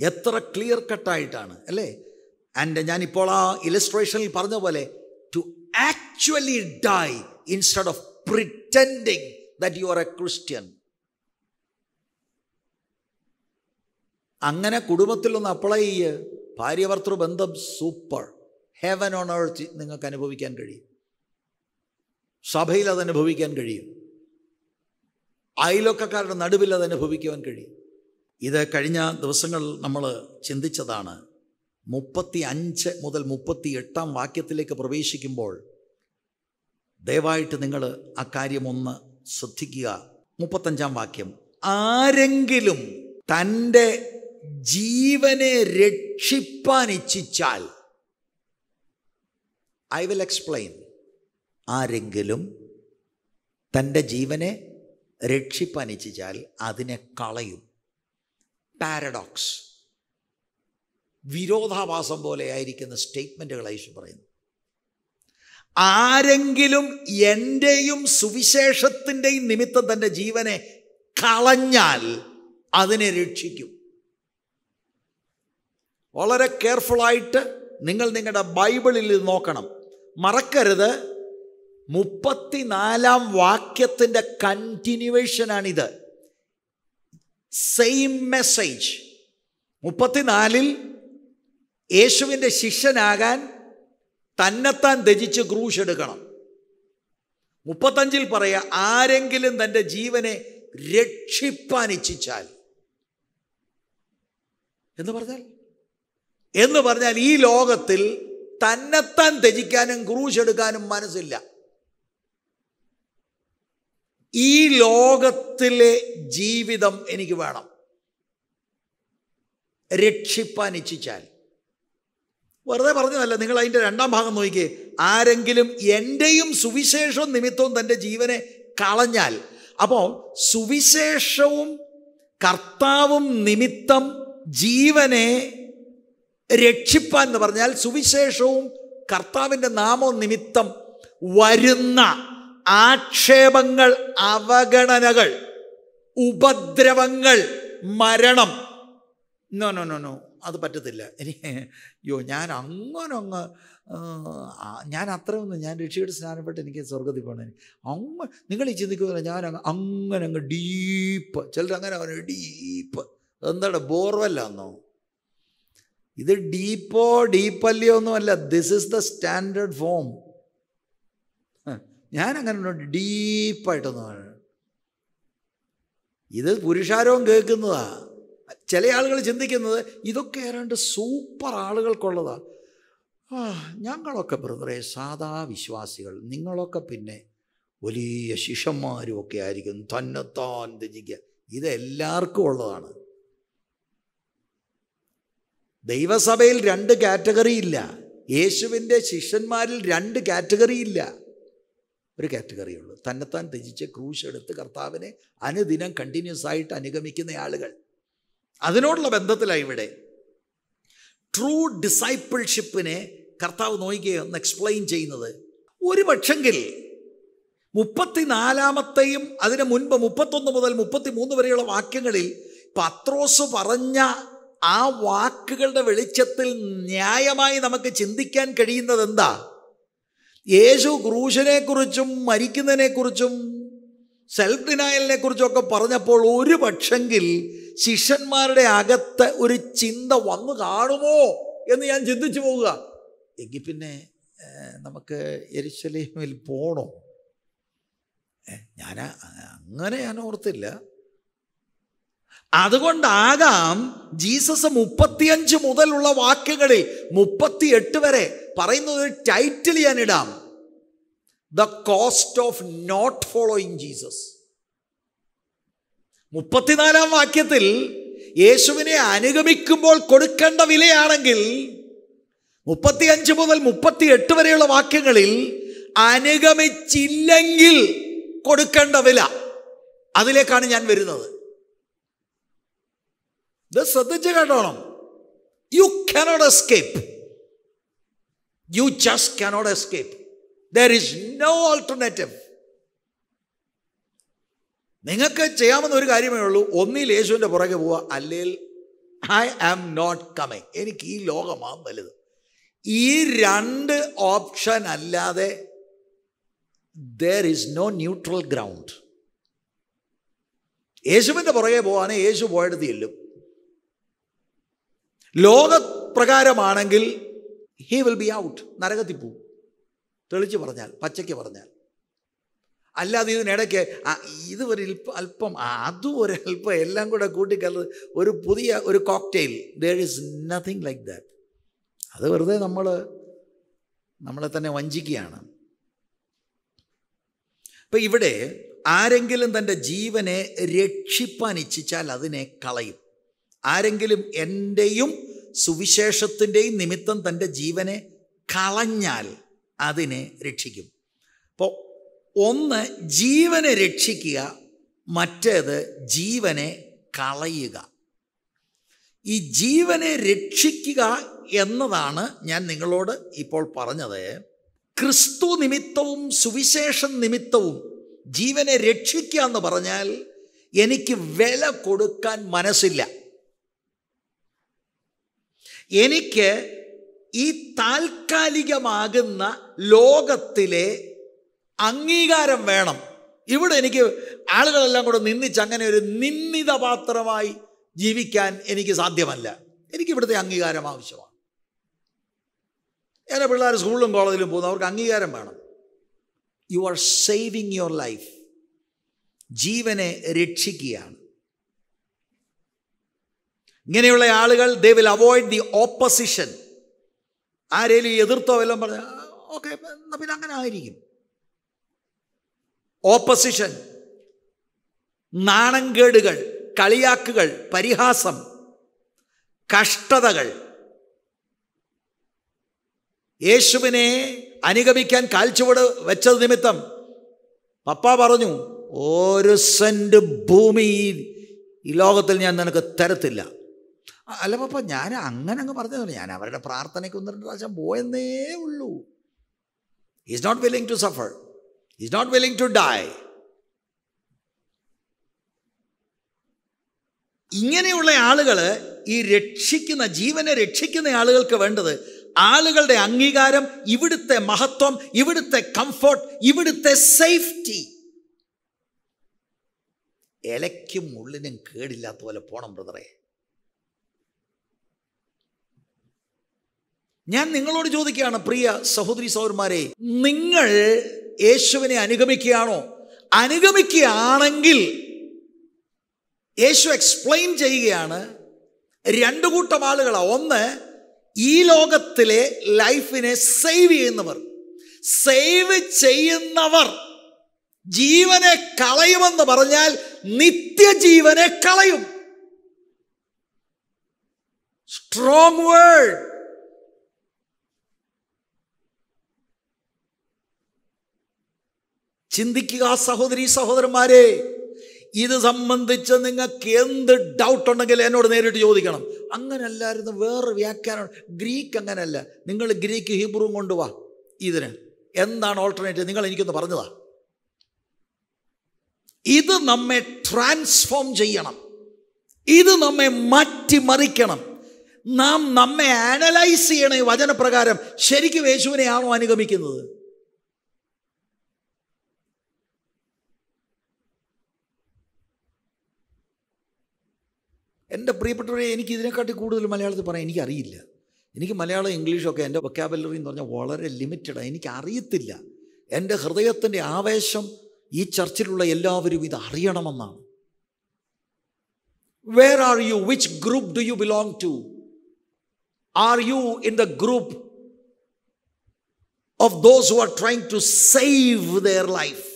എത്ര ക്ലിയർ കട്ടായിട്ടാണ് അല്ലേ? ആൻഡ് ഞാനിപ്പോൾ ആ ഇലസ്ട്രേഷനിൽ പറഞ്ഞ പോലെ to actually die instead of pretending that you are a Christian അങ്ങനെ കുടുംബത്തിലൊന്ന് അപ്ലൈ ചെയ്യ്. ഭാര്യഭർത്തൃ ബന്ധം സൂപ്പർ ഹെവൻ ഓൺ എർത്ത് നിങ്ങൾക്ക് അനുഭവിക്കാൻ കഴിയും. സഭയിൽ അത് അനുഭവിക്കാൻ കഴിയും. അയലൊക്കക്കാരുടെ നടുവിൽ അത് അനുഭവിക്കുവാൻ കഴിയും. ഇത് കഴിഞ്ഞ ദിവസങ്ങൾ നമ്മൾ ചിന്തിച്ചതാണ്. മുപ്പത്തി അഞ്ച് മുതൽ മുപ്പത്തി എട്ടാം വാക്യത്തിലേക്ക് പ്രവേശിക്കുമ്പോൾ ദയവായിട്ട് നിങ്ങൾ ആ കാര്യം ഒന്ന് ശ്രദ്ധിക്കുക. മുപ്പത്തഞ്ചാം വാക്യം. ആരെങ്കിലും തന്റെ ജീവനെ രക്ഷിപ്പാൻ ഇച്ഛിച്ചാൽ ഐ വിൽ എക്സ്പ്ലെയിൻ ആരെങ്കിലും തന്റെ ജീവനെ രക്ഷിപ്പാൻ ഇച്ഛിച്ചാൽ അതിനെ കളയും. പാരഡോക്സ് വിരോധാഭാസം പോലെ ആയിരിക്കുന്ന സ്റ്റേറ്റ്മെന്റുകൾ യേശു പറയുന്നു. ആരെങ്കിലും എന്റെയും സുവിശേഷത്തിന്റെയും നിമിത്തം തന്റെ ജീവനെ കളഞ്ഞാൽ അതിനെ രക്ഷിക്കും. വളരെ കെയർഫുള്ളായിട്ട് നിങ്ങൾ നിങ്ങളുടെ ബൈബിളിൽ നോക്കണം. മറക്കരുത്. മുപ്പത്തിനാലാം വാക്യത്തിന്റെ കണ്ടിന്യൂവേഷനാണിത് സെയിം മെസ്സേജ് മുപ്പത്തിനാലിൽ യേശുവിന്റെ ശിഷ്യനാകാൻ തന്നെത്താൻ ധജിച്ച് ക്രൂശ് എടുക്കണം. മുപ്പത്തഞ്ചിൽ പറയുക ആരെങ്കിലും തന്റെ ജീവനെ രക്ഷിപ്പാൻ ഇച്ഛിച്ചാൽ. എന്ന് പറഞ്ഞാൽ? എന്ന് പറഞ്ഞാൽ ഈ ലോകത്തിൽ തന്നെത്താൻ ത്യജിക്കാനും ക്രൂശ് എടുക്കാനും മനസ്സില്ല. ഈ ലോകത്തിലെ ജീവിതം എനിക്ക് വേണം. രക്ഷിപ്പാൻ ഇച്ഛിച്ചാൽ. വെറുതെ പറഞ്ഞതല്ല നിങ്ങൾ അതിന്റെ രണ്ടാം ഭാഗം നോക്കിയേ ആരെങ്കിലും എന്റെയും സുവിശേഷവും നിമിത്തവും തന്റെ ജീവനെ കളഞ്ഞാൽ അപ്പോൾ സുവിശേഷവും കർത്താവും നിമിത്തം ജീവനെ രക്ഷിപ്പാൻ എന്ന് പറഞ്ഞാൽ സുവിശേഷവും കർത്താവിന്റെ നാമവും നിമിത്തം വരുന്ന ആക്ഷേപങ്ങൾ അവഗണനകൾ ഉപദ്രവങ്ങൾ മരണം. നോ നോ നോ നോ അത് പറ്റത്തില്ല. എനിക്ക് അയ്യോ ഞാൻ അങ്ങനെ അങ്ങ് ഞാൻ അത്രയൊന്നും ഞാൻ രക്ഷയുടെ സ്നാനപ്പെട്ട് എനിക്ക് സ്വർഗത്തിൽ പോകണം. അങ്ങ് നിങ്ങൾ ഈ ചിന്തിക്കുന്നില്ല ഞാൻ അങ്ങ് അങ്ങനെ അങ്ങ് ഡീപ്പ് ചിലർ അങ്ങനെ അവന് ഡീപ്പ് എന്താണ് ബോർവെല്ലാന്നോ? ഇത് ഡീപ്പോ ഡീപ്പല്ലയോ ഒന്നുമല്ല. This is the standard form ഞാൻ അങ്ങനെ ഡീപ്പായിട്ടൊന്നും ഇത് പുരുഷാരവും കേൾക്കുന്നതാ. ചില ആളുകൾ ചിന്തിക്കുന്നത് ഇതൊക്കെ ഏതാണ്ട് സൂപ്പർ ആളുകൾക്കുള്ളതാ. ആ ഞങ്ങളൊക്കെ ബ്രദറെ സാധാ വിശ്വാസികൾ. നിങ്ങളൊക്കെ പിന്നെ വലിയ ശിഷ്യന്മാരും ഒക്കെ ആയിരിക്കും. തന്നെത്താൻ ത്യജിക്കുക ഇത് എല്ലാവർക്കും ഉള്ളതാണ്. ദൈവസഭയിൽ രണ്ട് കാറ്റഗറി ഇല്ല. യേശുവിന്റെ ശിഷ്യന്മാരിൽ രണ്ട് കാറ്റഗറി ഇല്ല. ഒരു കാറ്റഗറി ഉള്ളൂ തന്നെത്താൻ ത്യജിച്ച് ക്രൂശ് എടുത്ത് കർത്താവിനെ അനുദിനം കണ്ടിന്യൂസ് ആയിട്ട് അനുഗമിക്കുന്ന ആളുകൾ. അതിനോടുള്ള ബന്ധത്തിലാണ് ഇവിടെ. ട്രൂ ഡിസൈപ്പിൾഷിപ്പിനെ കർത്താവ് നോക്കുകയോ ഒന്ന് എക്സ്പ്ലെയിൻ ചെയ്യുന്നത്. ഒരു പക്ഷെങ്കിൽ മുപ്പത്തിനാലാമത്തെയും അതിന് മുൻപ് മുപ്പത്തൊന്ന് മുതൽ മുപ്പത്തി മൂന്ന് വരെയുള്ള വാക്യങ്ങളിൽ പത്രോസ് പറഞ്ഞ ആ വാക്കുകളുടെ വെളിച്ചത്തിൽ ന്യായമായി നമുക്ക് ചിന്തിക്കാൻ കഴിയുന്നത് എന്താ യേശു ക്രൂശിനെക്കുറിച്ചും മരിക്കുന്നതിനെക്കുറിച്ചും സെൽഫ് ഡിനായലിനെ കുറിച്ചൊക്കെ പറഞ്ഞപ്പോൾ ഒരു പക്ഷെങ്കിൽ ശിഷ്യന്മാരുടെ അകത്ത് ഒരു ചിന്ത വന്നു കാണുമോ എന്ന് ഞാൻ ചിന്തിച്ചു പോവുക. എങ്കിൽ പിന്നെ നമുക്ക് എരിശലേമിൽ പോണോ? ഞാൻ അങ്ങനെ ഞാൻ ഓർത്തില്ല. അതുകൊണ്ടാകാം ജീസസ് മുപ്പത്തിയഞ്ച് മുതലുള്ള വാക്യങ്ങളിൽ മുപ്പത്തിയെട്ട് വരെ പറയുന്നത് ഒരു ടൈറ്റിൽ ഞാൻ ഇടാം. The cost of not following Jesus മുപ്പത്തിനാലാം വാക്യത്തിൽ യേശുവിനെ അനുഗമിക്കുമ്പോൾ കൊടുക്കേണ്ട വിലയാണെങ്കിൽ മുപ്പത്തിയഞ്ച് മുതൽ മുപ്പത്തി എട്ട് വരെയുള്ള വാക്യങ്ങളിൽ അനുഗമിച്ചില്ലെങ്കിൽ കൊടുക്കേണ്ട വില. അതിലേക്കാണ് ഞാൻ വരുന്നത്. ഇത് ശ്രദ്ധിച്ച് കേട്ടോണം. You cannot escape you just cannot escape there is no alternative നിങ്ങൾക്ക് ചെയ്യാവുന്ന ഒരു കാര്യമേ ഉള്ളൂ ഒന്നിൽ യേശുവിന്റെ പുറകെ പോവുക അല്ലെങ്കിൽ ഐ ആം നോട്ട് കമ്മിങ് എനിക്ക് ഈ ലോകമാണ് വലുത്. ഈ രണ്ട് ഓപ്ഷൻ അല്ലാതെ there is no neutral ground യേശുവിന്റെ പുറകെ പോവാണ് യേശു പോയെടുത്ത് ചെല്ലും. ലോകപ്രകാരമാണെങ്കിൽ ഹി വിൽ ബി ഔട്ട് നരകത്തിൽ പോവും. തെളിച്ച് പറഞ്ഞാൽ പച്ചയ്ക്ക് പറഞ്ഞാൽ. അല്ലാതെ ഇതിനിടയ്ക്ക് ഇത് ഒരു അല്പം അതും ഒരു അല്പം എല്ലാം കൂടെ കൂട്ടിക്കലത് ഒരു പുതിയ ഒരു cocktail there is nothing like that അത് വെറുതെ നമ്മൾ നമ്മളെ തന്നെ വഞ്ചിക്കുകയാണ്. ഇപ്പം ഇവിടെ ആരെങ്കിലും തന്റെ ജീവനെ രക്ഷിപ്പാൻ ഇച്ഛിച്ചാൽ അതിനെ കളയും. ആരെങ്കിലും എന്റെയും സുവിശേഷത്തിന്റെയും നിമിത്തം തന്റെ ജീവനെ കളഞ്ഞാൽ അതിനെ രക്ഷിക്കും. അപ്പോൾ ഒന്ന് ജീവനെ രക്ഷിക്കുക മറ്റേത് ജീവനെ കളയുക. ഈ ജീവനെ രക്ഷിക്കുക എന്നതാണ് ഞാൻ നിങ്ങളോട് ഇപ്പോൾ പറഞ്ഞത്. ക്രിസ്തു നിമിത്തവും സുവിശേഷം നിമിത്തവും ജീവനെ രക്ഷിക്കുക എന്ന് പറഞ്ഞാൽ എനിക്ക് വില കൊടുക്കാൻ മനസ്സില്ല. എനിക്ക് ഈ താൽക്കാലികമാകുന്ന ലോകത്തിലെ അംഗീകാരം വേണം. ഇവിടെ എനിക്ക് ആളുകളെല്ലാം കൂടെ നിന്നിച്ച് അങ്ങനെ ഒരു നിന്ദിത പാത്രമായി ജീവിക്കാൻ എനിക്ക് സാധ്യമല്ല. എനിക്ക് ഇവിടുത്തെ അംഗീകാരം ആവശ്യമാണ്. എന്റെ പിള്ളേർ സ്കൂളിലും കോളേജിലും പോകുന്നു അവർക്ക് അംഗീകാരം വേണം. You are saving your life ജീവനെ രക്ഷിക്കുകയാണ്. ഇങ്ങനെയുള്ള ആളുകൾ they will avoid the opposition ആരേലും എതിർത്തോ എല്ലാം പറഞ്ഞ ഓക്കെ എന്നാൽ പിന്നെ അങ്ങനെ ആയിരിക്കും. ഓപ്പോസിഷൻ നാണംകേടുകൾ കളിയാക്കുകൾ പരിഹാസം കഷ്ടതകൾ. യേശുവിനെ അനുഗമിക്കാൻ കാൽച്ചുവട് വെച്ചത് നിമിത്തം പപ്പ പറഞ്ഞു ഒരു സെന്റ് ഭൂമി ഈ ലോകത്തിൽ ഞാൻ നിനക്ക് തരത്തില്ല. അല്ല പപ്പ ഞാൻ അങ്ങനെ അങ്ങ് പറഞ്ഞതല്ല. ഞാൻ അവരുടെ പ്രാർത്ഥനയ്ക്ക് ഒന്ന് രണ്ട് പ്രാവശ്യം പോയെന്നേ ഉള്ളൂ. Is not willing to suffer is not willing to die ഇങ്ങനെയുള്ള ആളുകൾ ഈ രക്ഷിക്കുന്ന ജീവനെ രക്ഷിക്കുന്ന ആളുകൾക്ക് വേണ്ടത് ആളുകളുടെ അംഗീകാരം ഇവിടുത്തെ മഹത്വം ഇവിടുത്തെ കംഫോർട്ട് ഇവിടുത്തെ സേഫ്റ്റി ഇലയ്ക്കും ഉള്ളിനും കേടില്ലാത്ത പോലെ പോണം ബ്രദറെ ഞാൻ നിങ്ങളോട് ചോദിക്കുകയാണ് പ്രിയ സഹോദരി സഹോദരന്മാരെ നിങ്ങൾ യേശുവിനെ അനുഗമിക്കുകയാണോ? അനുഗമിക്കുകയാണെങ്കിൽ യേശു എക്സ്പ്ലെയിൻ ചെയ്യുകയാണ് രണ്ടു കൂട്ടം ആളുകളാണ് ഒന്ന് ഈ ലോകത്തിലെ ലൈഫിനെ സേവ് ചെയ്യുന്നവർ. സേവ് ചെയ്യുന്നവർ ജീവനെ കളയുമെന്ന് പറഞ്ഞാൽ നിത്യജീവനെ കളയും. സ്ട്രോങ് വേർഡ് ചിന്തിക്കുക സഹോദരി സഹോദരന്മാരെ ഇത് സംബന്ധിച്ച് നിങ്ങൾക്ക് എന്ത് ഡൗട്ട് ഉണ്ടെങ്കിൽ എന്നോട് നേരിട്ട് ചോദിക്കണം. അങ്ങനല്ലായിരുന്നു വേറെ വ്യാഖ്യാനം. ഗ്രീക്ക് അങ്ങനല്ല. നിങ്ങൾ ഗ്രീക്ക് ഹീബ്രുവും കൊണ്ടുവാ ഇതിന്. എന്താണ് ഓൾട്ടർനേറ്റീവ് നിങ്ങൾ എനിക്കൊന്ന് പറഞ്ഞതാ. ഇത് നമ്മെ ട്രാൻസ്ഫോം ചെയ്യണം. ഇത് നമ്മെ മാറ്റിമറിക്കണം. നാം നമ്മെ അനലൈസ് ചെയ്യണേ വചനപ്രകാരം ശരിക്കും യേശുവിനെയാണോ അനുഗമിക്കുന്നത്? എന്റെ പ്രിയപ്പെട്ടവരെ എനിക്ക് ഇതിനെക്കാട്ടി കൂടുതൽ മലയാളത്തിൽ പറയാൻ എനിക്കറിയില്ല. എനിക്ക് മലയാളം ഇംഗ്ലീഷൊക്കെ എന്റെ വൊക്കാബുലറി എന്ന് പറഞ്ഞാൽ വളരെ ലിമിറ്റഡാണ് എനിക്ക് അറിയത്തില്ല എന്റെ ഹൃദയത്തിന്റെ ആവേശം ഈ ചർച്ചിലുള്ള എല്ലാവരും ഇത് അറിയണമെന്നാണ്. Where are you which group do you belong to are you in the group of those who are trying to save their life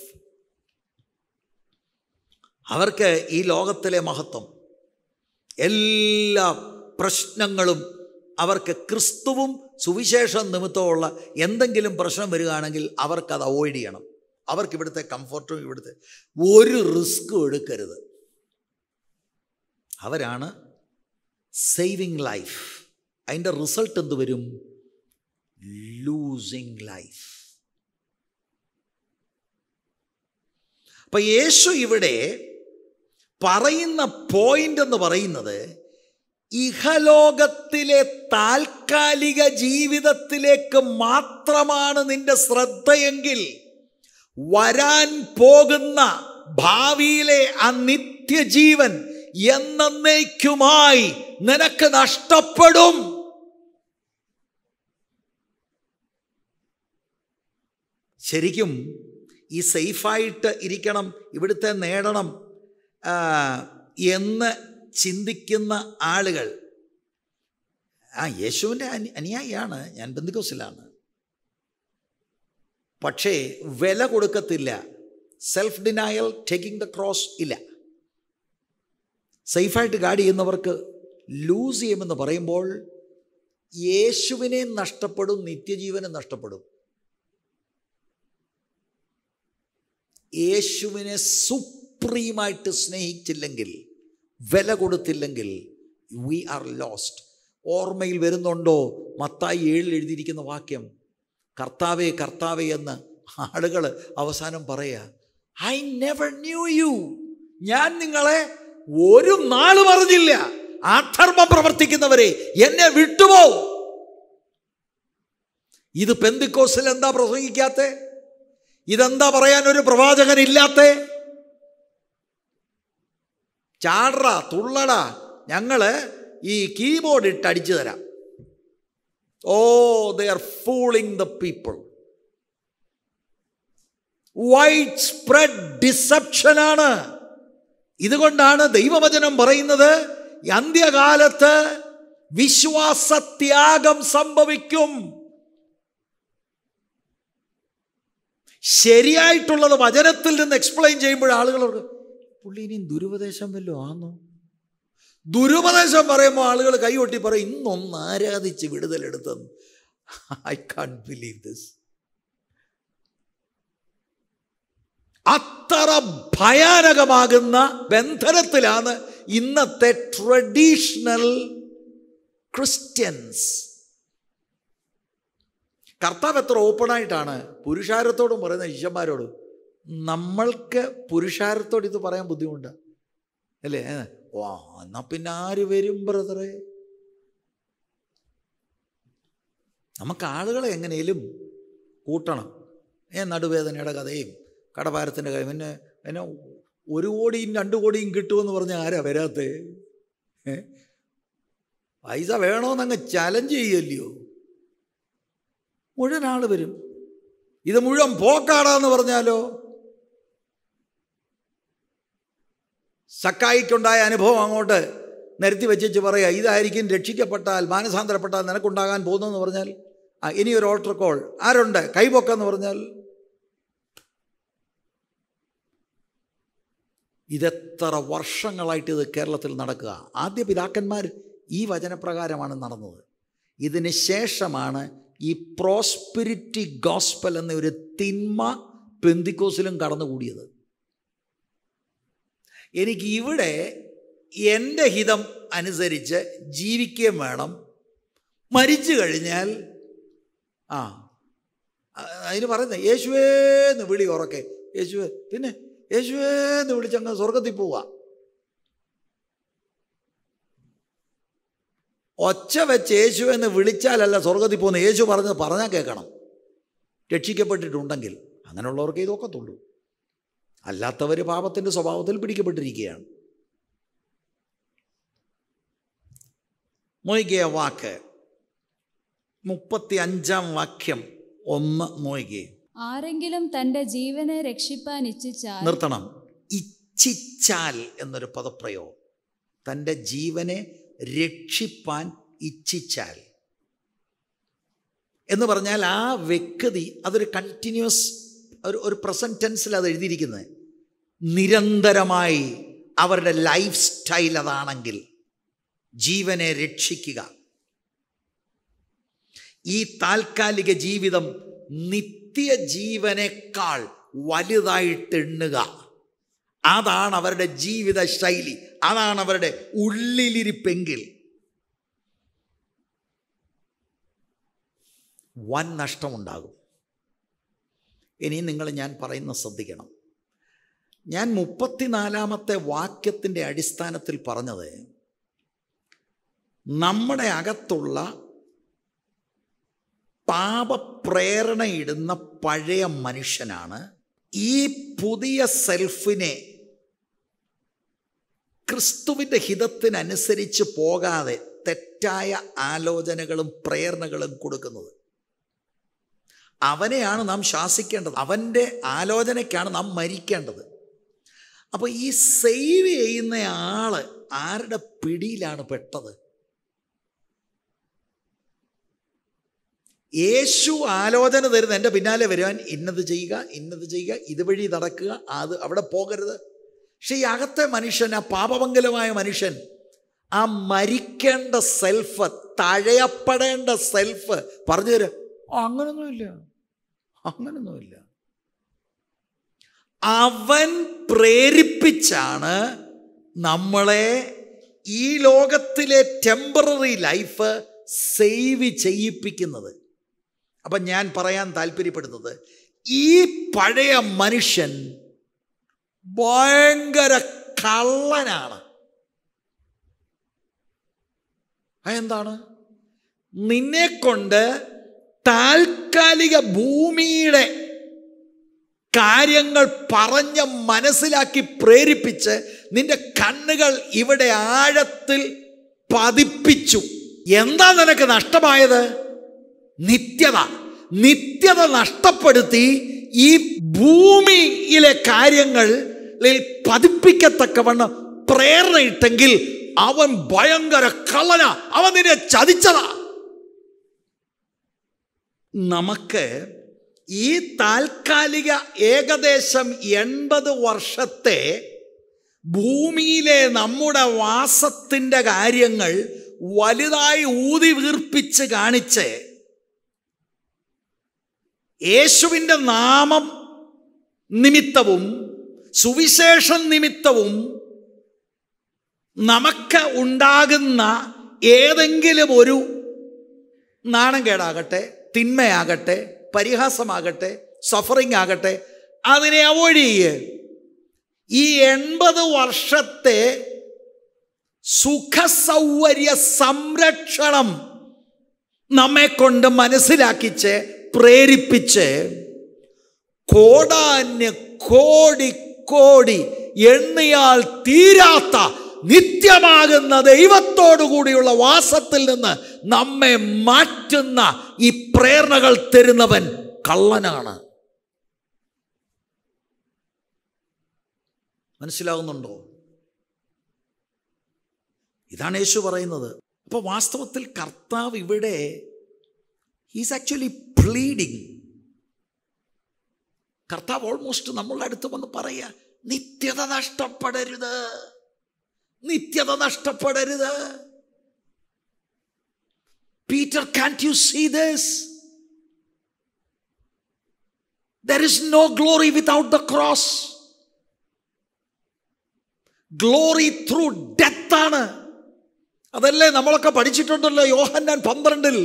അവർക്ക് ഈ ലോകത്തിലെ മഹത്വം എല്ലാ പ്രശ്നങ്ങളും അവർക്ക് ക്രിസ്തുവും സുവിശേഷം നിമിത്തമുള്ള എന്തെങ്കിലും പ്രശ്നം വരികയാണെങ്കിൽ അവർക്കത് അവോയ്ഡ് ചെയ്യണം. അവർക്ക് ഇവിടുത്തെ കംഫർട്ടും ഇവിടുത്തെ ഒരു റിസ്ക്കും എടുക്കരുത്. അവരാണ് സേവിങ് ലൈഫ് അതിന്റെ റിസൾട്ട് എന്ത് വരും? ലൂസിങ് ലൈഫ് അപ്പം യേശു ഇവിടെ പറയുന്ന പോയിന്റ് എന്ന് പറയുന്നത് ഇഹലോകത്തിലെ താൽക്കാലിക ജീവിതത്തിലേക്ക് മാത്രമാണ് നിന്റെ ശ്രദ്ധയെങ്കിൽ വരാൻ പോകുന്ന ഭാവിയിലെ ആ നിത്യജീവൻ എന്നേക്കുമായി നിനക്ക് നഷ്ടപ്പെടും. ശരിക്കും ഈ സേഫായിട്ട് ഇരിക്കണം ഇവിടുത്തെ നേടണം എന്ന് ചിന്തിക്കുന്ന ആളുകൾ ആ യേശുവിന്റെ അനു അനുയായിയാണ് ഞാൻ ബന്ധുക്കോസിലാണ് പക്ഷേ വില കൊടുക്കത്തില്ല. Self denial taking the cross ഇല്ല. സേഫായിട്ട് ഗാർഡ് ചെയ്യുന്നവർക്ക് ലൂസ് ചെയ്യുമെന്ന് പറയുമ്പോൾ യേശുവിനെ നഷ്ടപ്പെടും നിത്യജീവനെ നഷ്ടപ്പെടും. യേശുവിനെ സുപ്രീമായിട്ട് സ്നേഹിച്ചില്ലെങ്കിൽ വില കൊടുത്തില്ലെങ്കിൽ വി ആർ ലോസ്റ്റ് ഓർമ്മയിൽ വരുന്നുണ്ടോ മത്തായി ഏഴിൽ എഴുതിയിരിക്കുന്ന വാക്യം? കർത്താവേ കർത്താവേ എന്ന് ആളുകൾ അവസാനം പറയുക ഐ നെവർ ന്യൂ യു ഞാൻ നിങ്ങളെ ഒരു നാളും അറിഞ്ഞില്ല. അധർമ്മം പ്രവർത്തിക്കുന്നവരെ എന്നെ വിട്ടുപോ. ഇത് പെന്തിക്കോസിൽ എന്താ പ്രസംഗിക്കാത്ത? ഇതെന്താ പറയാൻ ഒരു പ്രവാചകൻ ഇല്ലാത്തേ? ചാടറ തുള്ളട. ഞങ്ങൾ ഈ കീബോർഡ് ഇട്ട് അടിച്ചു തരാം. ഓ they are the people wide spread ഡിസപ്ഷനാണ് ഇതുകൊണ്ടാണ് ദൈവവചനം പറയുന്നത് അന്ത്യകാലത്ത് വിശ്വാസത്യാഗം സംഭവിക്കും. ശരിയായിട്ടുള്ളത് വചനത്തിൽ നിന്ന് എക്സ്പ്ലെയിൻ ചെയ്യുമ്പോൾ ആളുകൾ പുള്ളി ഇനിയും ദുരുപദേശം വല്ലതും ആന്നോ? ദുരുപദേശം പറയുമ്പോൾ ആളുകൾ കൈകൊട്ടി പറയും ഇന്നൊന്ന് ആരാധിച്ച് വിടുതലെടുത്തെന്ന് ഐ കാൺ ബിലീവ് ദിസ് അത്ര ഭയാനകമാകുന്ന ബന്ധനത്തിലാണ് ഇന്നത്തെ ട്രഡീഷണൽ ക്രിസ്ത്യൻസ് കർത്താവ് എത്ര ഓപ്പണായിട്ടാണ് പുരുഷാരത്തോടും പറയുന്ന ശിഷ്യന്മാരോട്. നമ്മൾക്ക് പുരുഷാരത്തോട് ഇത് പറയാൻ ബുദ്ധിമുട്ടാണ് അല്ലേ? വാ എന്നാ പിന്നെ ആര് വരും ബ്രദറെ? നമുക്ക് ആളുകളെ എങ്ങനെയും കൂട്ടണം. ഏ നടുവേദനയുടെ കഥയും കടഭാരത്തിന്റെ കഥയും പിന്നെ പിന്നെ ഒരു കോടിയും രണ്ട് കോടിയും കിട്ടുമെന്ന് പറഞ്ഞാൽ ആരാ വരാത്തേ? പൈസ വേണമെന്നങ്ങ് ചലഞ്ച് ചെയ്യല്ലയോ? മുഴുവൻ ആൾ വരും. ഇത് മുഴുവൻ പോക്കാടാന്ന് പറഞ്ഞാലോ? സക്കായിക്കുണ്ടായ അനുഭവം അങ്ങോട്ട് നിരത്തി വെച്ചിട്ട് പറയുക ഇതായിരിക്കും രക്ഷിക്കപ്പെട്ടാൽ മാനസാന്തരപ്പെട്ടാൽ നിനക്കുണ്ടാകാൻ പോകുന്നതെന്ന് പറഞ്ഞാൽ ആ ഇനി ഒരു ഓൾട്ടർ കോൾ ആരുണ്ട്? കൈപൊക്കെന്ന് പറഞ്ഞാൽ. ഇതെത്ര വർഷങ്ങളായിട്ട് ഇത് കേരളത്തിൽ നടക്കുക? ആദ്യ പിതാക്കന്മാർ ഈ വചനപ്രകാരമാണ് നടന്നത്. ഇതിന് ശേഷമാണ് ഈ പ്രോസ്പിരിറ്റി ഗോസ്പൽ എന്ന ഒരു തിന്മ പെന്തിക്കോസിലും കടന്നുകൂടിയത്. എനിക്ക് ഇവിടെ എന്റെ ഹിതം അനുസരിച്ച് ജീവിക്കുകയും വേണം. മരിച്ചു കഴിഞ്ഞാൽ ആ അതിന് പറയുന്നത് യേശുവേന്ന് വിളി ഉറക്കെ. യേശുവേ പിന്നെ യേശുവേ എന്ന് വിളിച്ചങ്ങ് സ്വർഗത്തിൽ പോവുക ഒച്ച വെച്ച് യേശു എന്ന് വിളിച്ചാലല്ല സ്വർഗത്തിൽ പോകുന്ന യേശു പറഞ്ഞത് പറഞ്ഞാൽ കേൾക്കണം. രക്ഷിക്കപ്പെട്ടിട്ടുണ്ടെങ്കിൽ അങ്ങനെയുള്ളവർക്ക് ഇതൊക്കത്തുള്ളൂ. അല്ലാത്തവർ പാപത്തിന്റെ സ്വഭാവത്തിൽ പിടിക്കപ്പെട്ടിരിക്കുകയാണ്. മൊയ്കിയ വാക്ക്. മുപ്പത്തി അഞ്ചാം വാക്യം. ഒന്ന് മൊയ്കെ ആരെങ്കിലും തന്റെ ജീവനെ രക്ഷിപ്പാൻ ഇച്ഛിച്ചാൽ നിർത്തണം. ഇച്ഛിച്ചാൽ എന്നൊരു പദപ്രയോഗം. തന്റെ ജീവനെ രക്ഷിപ്പാൻ ഇച്ഛിച്ചാൽ. എന്ന് പറഞ്ഞാൽ ആ വ്യക്തി അതൊരു കണ്ടിന്യൂസ് ഒരു ഒരു പ്രസന്റ് ടെൻസിൽ അത് എഴുതിയിരിക്കുന്നത്. നിരന്തരമായി അവരുടെ ലൈഫ് സ്റ്റൈൽ അതാണെങ്കിൽ ജീവനെ രക്ഷിക്കുക. ഈ താൽക്കാലിക ജീവിതം നിത്യജീവനേക്കാൾ വലുതായിട്ട് എണ്ണുക. അതാണ് അവരുടെ ജീവിത ശൈലി. അതാണ് അവരുടെ ഉള്ളിലിരിപ്പെങ്കിൽ. വൻ നഷ്ടമുണ്ടാകും. ഇനി നിങ്ങൾ ഞാൻ പറയുന്ന ശ്രദ്ധിക്കണം. ഞാൻ മുപ്പത്തിനാലാമത്തെ വാക്യത്തിന്റെ അടിസ്ഥാനത്തിൽ പറഞ്ഞത് നമ്മുടെ അകത്തുള്ള പാപപ്രേരണയിടുന്ന പഴയ മനുഷ്യനാണ് ഈ പുതിയ സെൽഫിനെ ക്രിസ്തുവിന്റെ ഹിതത്തിനനുസരിച്ച് പോകാതെ തെറ്റായ ആലോചനകളും പ്രേരണകളും കൊടുക്കുന്നത്. അവനെയാണ് നാം ശാസിക്കേണ്ടത്. അവന്റെ ആലോചനയ്ക്കാണ് നാം മരിക്കേണ്ടത്. അപ്പോൾ ഈ സേവ് ചെയ്യുന്ന ആൾ ആരുടെ പിടിയിലാണ് പെട്ടത്? യേശു ആലോചന തരുന്ന എന്റെ പിന്നാലെ വരുവാൻ ഇന്നത് ചെയ്യുക ഇന്നത് ചെയ്യുക ഇതുവഴി നടക്കുക അത് അവിടെ പോകരുത്. പക്ഷേ ഈ അകത്തെ മനുഷ്യൻ ആ പാപമംഗലമായ മനുഷ്യൻ ആ മരിക്കേണ്ട സെൽഫ് തഴയപ്പെടേണ്ട സെൽഫ് പറഞ്ഞു തരാം "ആ, അങ്ങനൊന്നുമില്ല. അങ്ങനൊന്നുമില്ല. അവൻ പ്രേരിപ്പിച്ചാണ് നമ്മളെ ഈ ലോകത്തിലെ ടെമ്പററി ലൈഫ് സേവ് ചെയ്യിപ്പിക്കുന്നത്. അപ്പം ഞാൻ പറയാൻ താല്പര്യപ്പെടുന്നത് ഈ പഴയ മനുഷ്യൻ ഭയങ്കര കള്ളനാണ്. അതെന്താണ്? നിന്നെ കൊണ്ട് താൽക്കാലിക ഭൂമിയുടെ കാര്യങ്ങൾ പറഞ്ഞ് മനസ്സിലാക്കി പ്രേരിപ്പിച്ച് നിന്റെ കണ്ണുകൾ ഇവിടെ ആഴത്തിൽ പതിപ്പിച്ചു. എന്താ നിനക്ക് നഷ്ടമായത്? നിത്യത. നിത്യത നഷ്ടപ്പെടുത്തി ഈ ഭൂമിയിലെ കാര്യങ്ങളിൽ പതിപ്പിക്കത്തക്കവണ്ണം പ്രേരണയിട്ടെങ്കിൽ അവൻ ഭയങ്കര കള്ളന. അവൻ നിന്നെ ചതിച്ചതാ. നമുക്ക് ഈ താൽക്കാലിക ഏകദേശം എൺപത് വർഷത്തെ ഭൂമിയിലെ നമ്മുടെ വാസത്തിന്റെ കാര്യങ്ങൾ വലുതായി ഊതി വീർപ്പിച്ച് കാണിച്ച് യേശുവിന്റെ നാമം നിമിത്തവും സുവിശേഷം നിമിത്തവും നമുക്ക് ഉണ്ടാകുന്ന ഏതെങ്കിലും ഒരു നാണംകേടാകട്ടെ തിന്മയാകട്ടെ പരിഹാസമാകട്ടെ സഫറിംഗ് ആകട്ടെ അതിനെ അവോയ്ഡ് ചെയ്യുക ഈ എൺപത് വർഷത്തെ സുഖസൗകര്യ സംരക്ഷണം നമ്മെ കൊണ്ട് മനസ്സിലാക്കിച്ച് പ്രേരിപ്പിച്ച് കോടാന് കോടി കോടി എണ്ണിയാൽ തീരാത്ത നിത്യമാകുന്ന ദൈവത്തോടു കൂടിയുള്ള വാസത്തിൽ നിന്ന് നമ്മെ മാറ്റുന്ന ഈ പ്രേരണകൾ തരുന്നവൻ കള്ളനാണ്. മനസ്സിലാകുന്നുണ്ടോ ഇതാണ് യേശു പറയുന്നത്. അപ്പൊ വാസ്തവത്തിൽ കർത്താവ് ഇവിടെ ഈസ് ആക്ച്വലി പ്ലീഡിങ് കർത്താവ് ഓൾമോസ്റ്റ് നമ്മളുടെ അടുത്ത് വന്ന് പറയുക നിത്യത നഷ്ടപ്പെടരുത്. നിത്യത നഷ്ടപ്പെടരുത്. Peter can't you see this there is no glory without the cross glory through death ആണ്. അതല്ലേ നമ്മളൊക്കെ പഠിച്ചിട്ടുണ്ടല്ലോ യോഹന്നാൻ പന്ത്രണ്ടിൽ.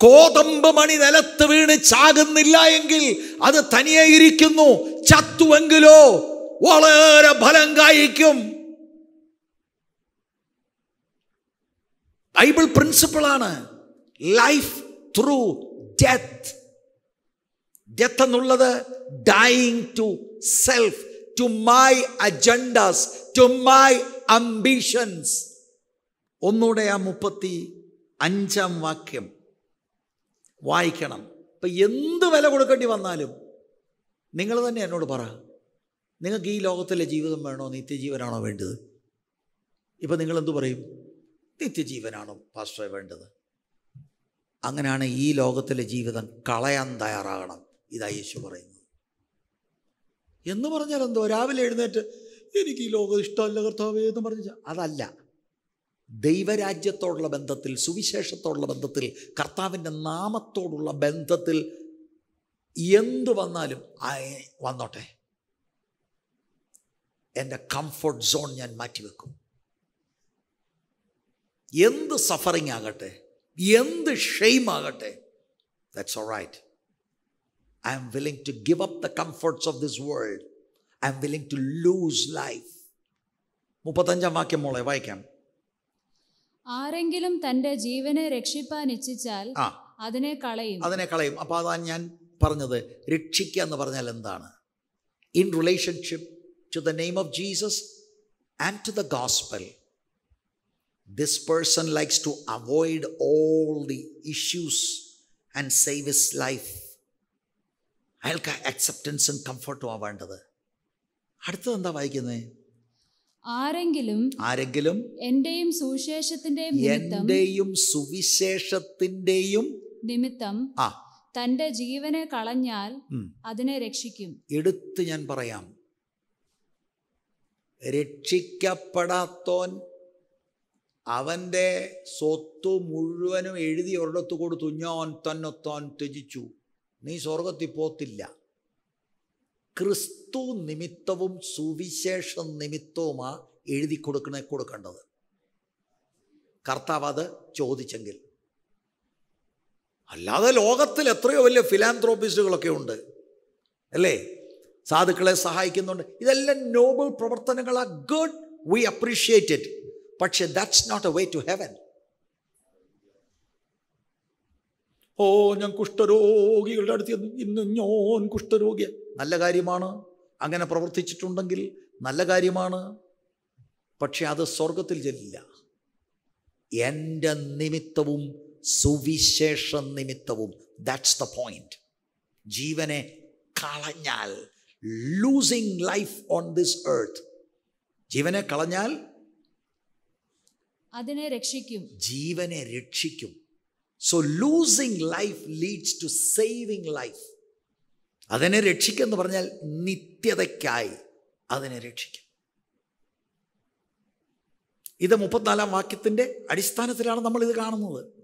കോതമ്പ് മണി നിലത്ത് വീണ് ചാകുന്നില്ല എങ്കിൽ അത് തനിയെ ഇരിക്കുന്നു. ചത്തുവെങ്കിലോ വളരെ ഫലം കായ്ക്കും. ബൈബിൾ പ്രിൻസിപ്പിളാണ് ലൈഫ് ത്രൂ ഡെത്ത്. ഡെത്ത് എന്നുള്ളത് dying to self to my agendas to my ambitions. ഒന്നുകൂടെ ആ മുപ്പത്തി അഞ്ചാം വാക്യം വായിക്കണം. ഇപ്പം എന്ത് വില കൊടുക്കേണ്ടി വന്നാലും നിങ്ങൾ തന്നെ എന്നോട് പറ നിങ്ങൾക്ക് ഈ ലോകത്തിലെ ജീവിതം വേണോ? നിത്യജീവനാണോ വേണ്ടത്? ഇപ്പം നിങ്ങൾ എന്തു പറയും? നിത്യജീവനാണോ പാസ്റ്ററെ വേണ്ടത്? അങ്ങനെയാണ് ഈ ലോകത്തിലെ ജീവിതം കളയാൻ തയ്യാറാകണം ഇതാ യേശു പറയുന്നത്. എന്ന് പറഞ്ഞാൽ എന്തോ രാവിലെ എഴുന്നേറ്റ് എനിക്ക് ഈ ലോകം ഇഷ്ടമല്ല കർത്താവേ എന്ന് പറഞ്ഞ അതല്ല. ദൈവരാജ്യത്തോടുള്ള ബന്ധത്തിൽ സുവിശേഷത്തോടുള്ള ബന്ധത്തിൽ കർത്താവിന്റെ നാമത്തോടുള്ള ബന്ധത്തിൽ എന്തു വന്നാലും വന്നോട്ടെ. എന്റെ കംഫർട്ട് സോൺ ഞാൻ മാറ്റിവെക്കും. എന്ത് സഫറിങ് ആകട്ടെ എന്ത് ഷെയിം ആകട്ടെ that's all right I'm willing to give up the comforts of this world I'm willing to lose life മുപ്പത്തഞ്ചാം വാക്യം മോളെ വായിക്കാം. ആരെങ്കിലും തന്റെ ജീവനെ രക്ഷിപ്പാൻ ഇച്ഛിച്ചാൽ അതിനെ കളയും. അതിനെ കളയും. അപ്പോൾ അതാണ് ഞാൻ പറഞ്ഞത് രക്ഷിക്കുക എന്ന് പറഞ്ഞാൽ എന്താണ്? In relationship to the name of Jesus and to the gospel this person likes to avoid all the issues and save his life അയാൾക്ക് അക്സെപ്റ്റൻസും കംഫർട്ടും ആവേണ്ടത് വേണ്ടത്. അടുത്തത് എന്താ വായിക്കുന്നത് ആരെങ്കിലും ആരെങ്കിലും എന്റെയും സുവിശേഷത്തിന്റെയും എന്റെയും സുവിശേഷത്തിന്റെയും നിമിത്തം ആ. തന്റെ ജീവനെ കളഞ്ഞാൽ. അതിനെ രക്ഷിക്കും. എടുത്ത് ഞാൻ പറയാം. രക്ഷിക്കപ്പെടാത്തോൻ അവന്റെ സ്വത്ത് മുഴുവനും എഴുതി ഒരിടത്ത് കൊടുത്തു. ഞാൻ തന്നെത്താൻ ത്യജിച്ചു. നീ സ്വർഗത്തിൽ പോത്തില്ല. ക്രിസ്തു നിമിത്തവും സുവിശേഷ നിമിത്തവുമാ എഴുതി കൊടുക്കണേ കൊടുക്കേണ്ടത്. കർത്താവ് അത് ചോദിച്ചെങ്കിൽ. അല്ലാതെ ലോകത്തിൽ എത്രയോ വലിയ ഫിലാന്ത്രോപ്പിസ്റ്റുകളൊക്കെ ഉണ്ട്. അല്ലേ? സാധുക്കളെ സഹായിക്കുന്നുണ്ട്. ഇതെല്ലാം നോബൽ പ്രവർത്തനങ്ങളാ. ഗുഡ് വി അപ്രീഷിയേറ്റ് ഇറ്റ് പക്ഷെ that's not a way to heaven oh ഞാൻ കുഷ്ഠരോഗികളുടെ അടുത്ത് ഇന്ന് ഞാൻ കുഷ്ഠരോഗിയ. നല്ല കാര്യമാണ്. അങ്ങനെ പ്രവർത്തിച്ചിട്ടുണ്ടെങ്കിൽ നല്ല കാര്യമാണ്. പക്ഷെ അത് സ്വർഗത്തിൽ ചെല്ലില്ല. എന്റെ നിമിത്തവും സുവിശേഷ നിമിത്തവും. ദാറ്റ്സ് ദ പോയിന്റ് ജീവനെ കളഞ്ഞാൽ losing life on this earth ജീവനെ കളഞ്ഞാൽ അതിനെ രക്ഷിക്കും. ജീവനെ രക്ഷിക്കും. So losing life leads to saving life അതിനെ രക്ഷിക്കുമെന്ന് പറഞ്ഞാൽ നിത്യതയ്ക്കായി അതിനെ രക്ഷിക്കും. ഇത് മുപ്പത്തിനാലാം വാക്യത്തിന്റെ അടിസ്ഥാനത്തിലാണ് നമ്മൾ ഇത് കാണുന്നത്.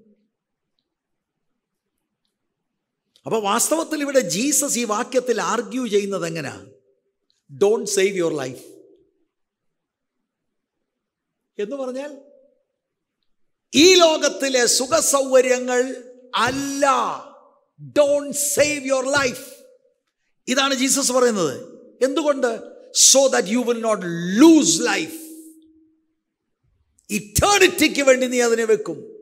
അപ്പോൾ വാസ്തവത്തിൽ ഇവിടെ ജീസസ് ഈ വാക്യത്തിൽ ആർഗ്യൂ ചെയ്യുന്നത് എങ്ങനെയാ ഡോണ്ട് സേവ് യുവർ ലൈഫ് എന്ന് പറഞ്ഞാൽ ഈ ലോകത്തിലെ സുഖ സൗകര്യങ്ങൾ അല്ല. ഡോൺ സേവ് യുവർ ലൈഫ് ഇതാണ് ജീസസ് പറയുന്നത്. എന്തുകൊണ്ട്? So that you will not lose life ഇറ്റേണിറ്റിക്ക് വേണ്ടി നീ അതിനെ വെക്കും.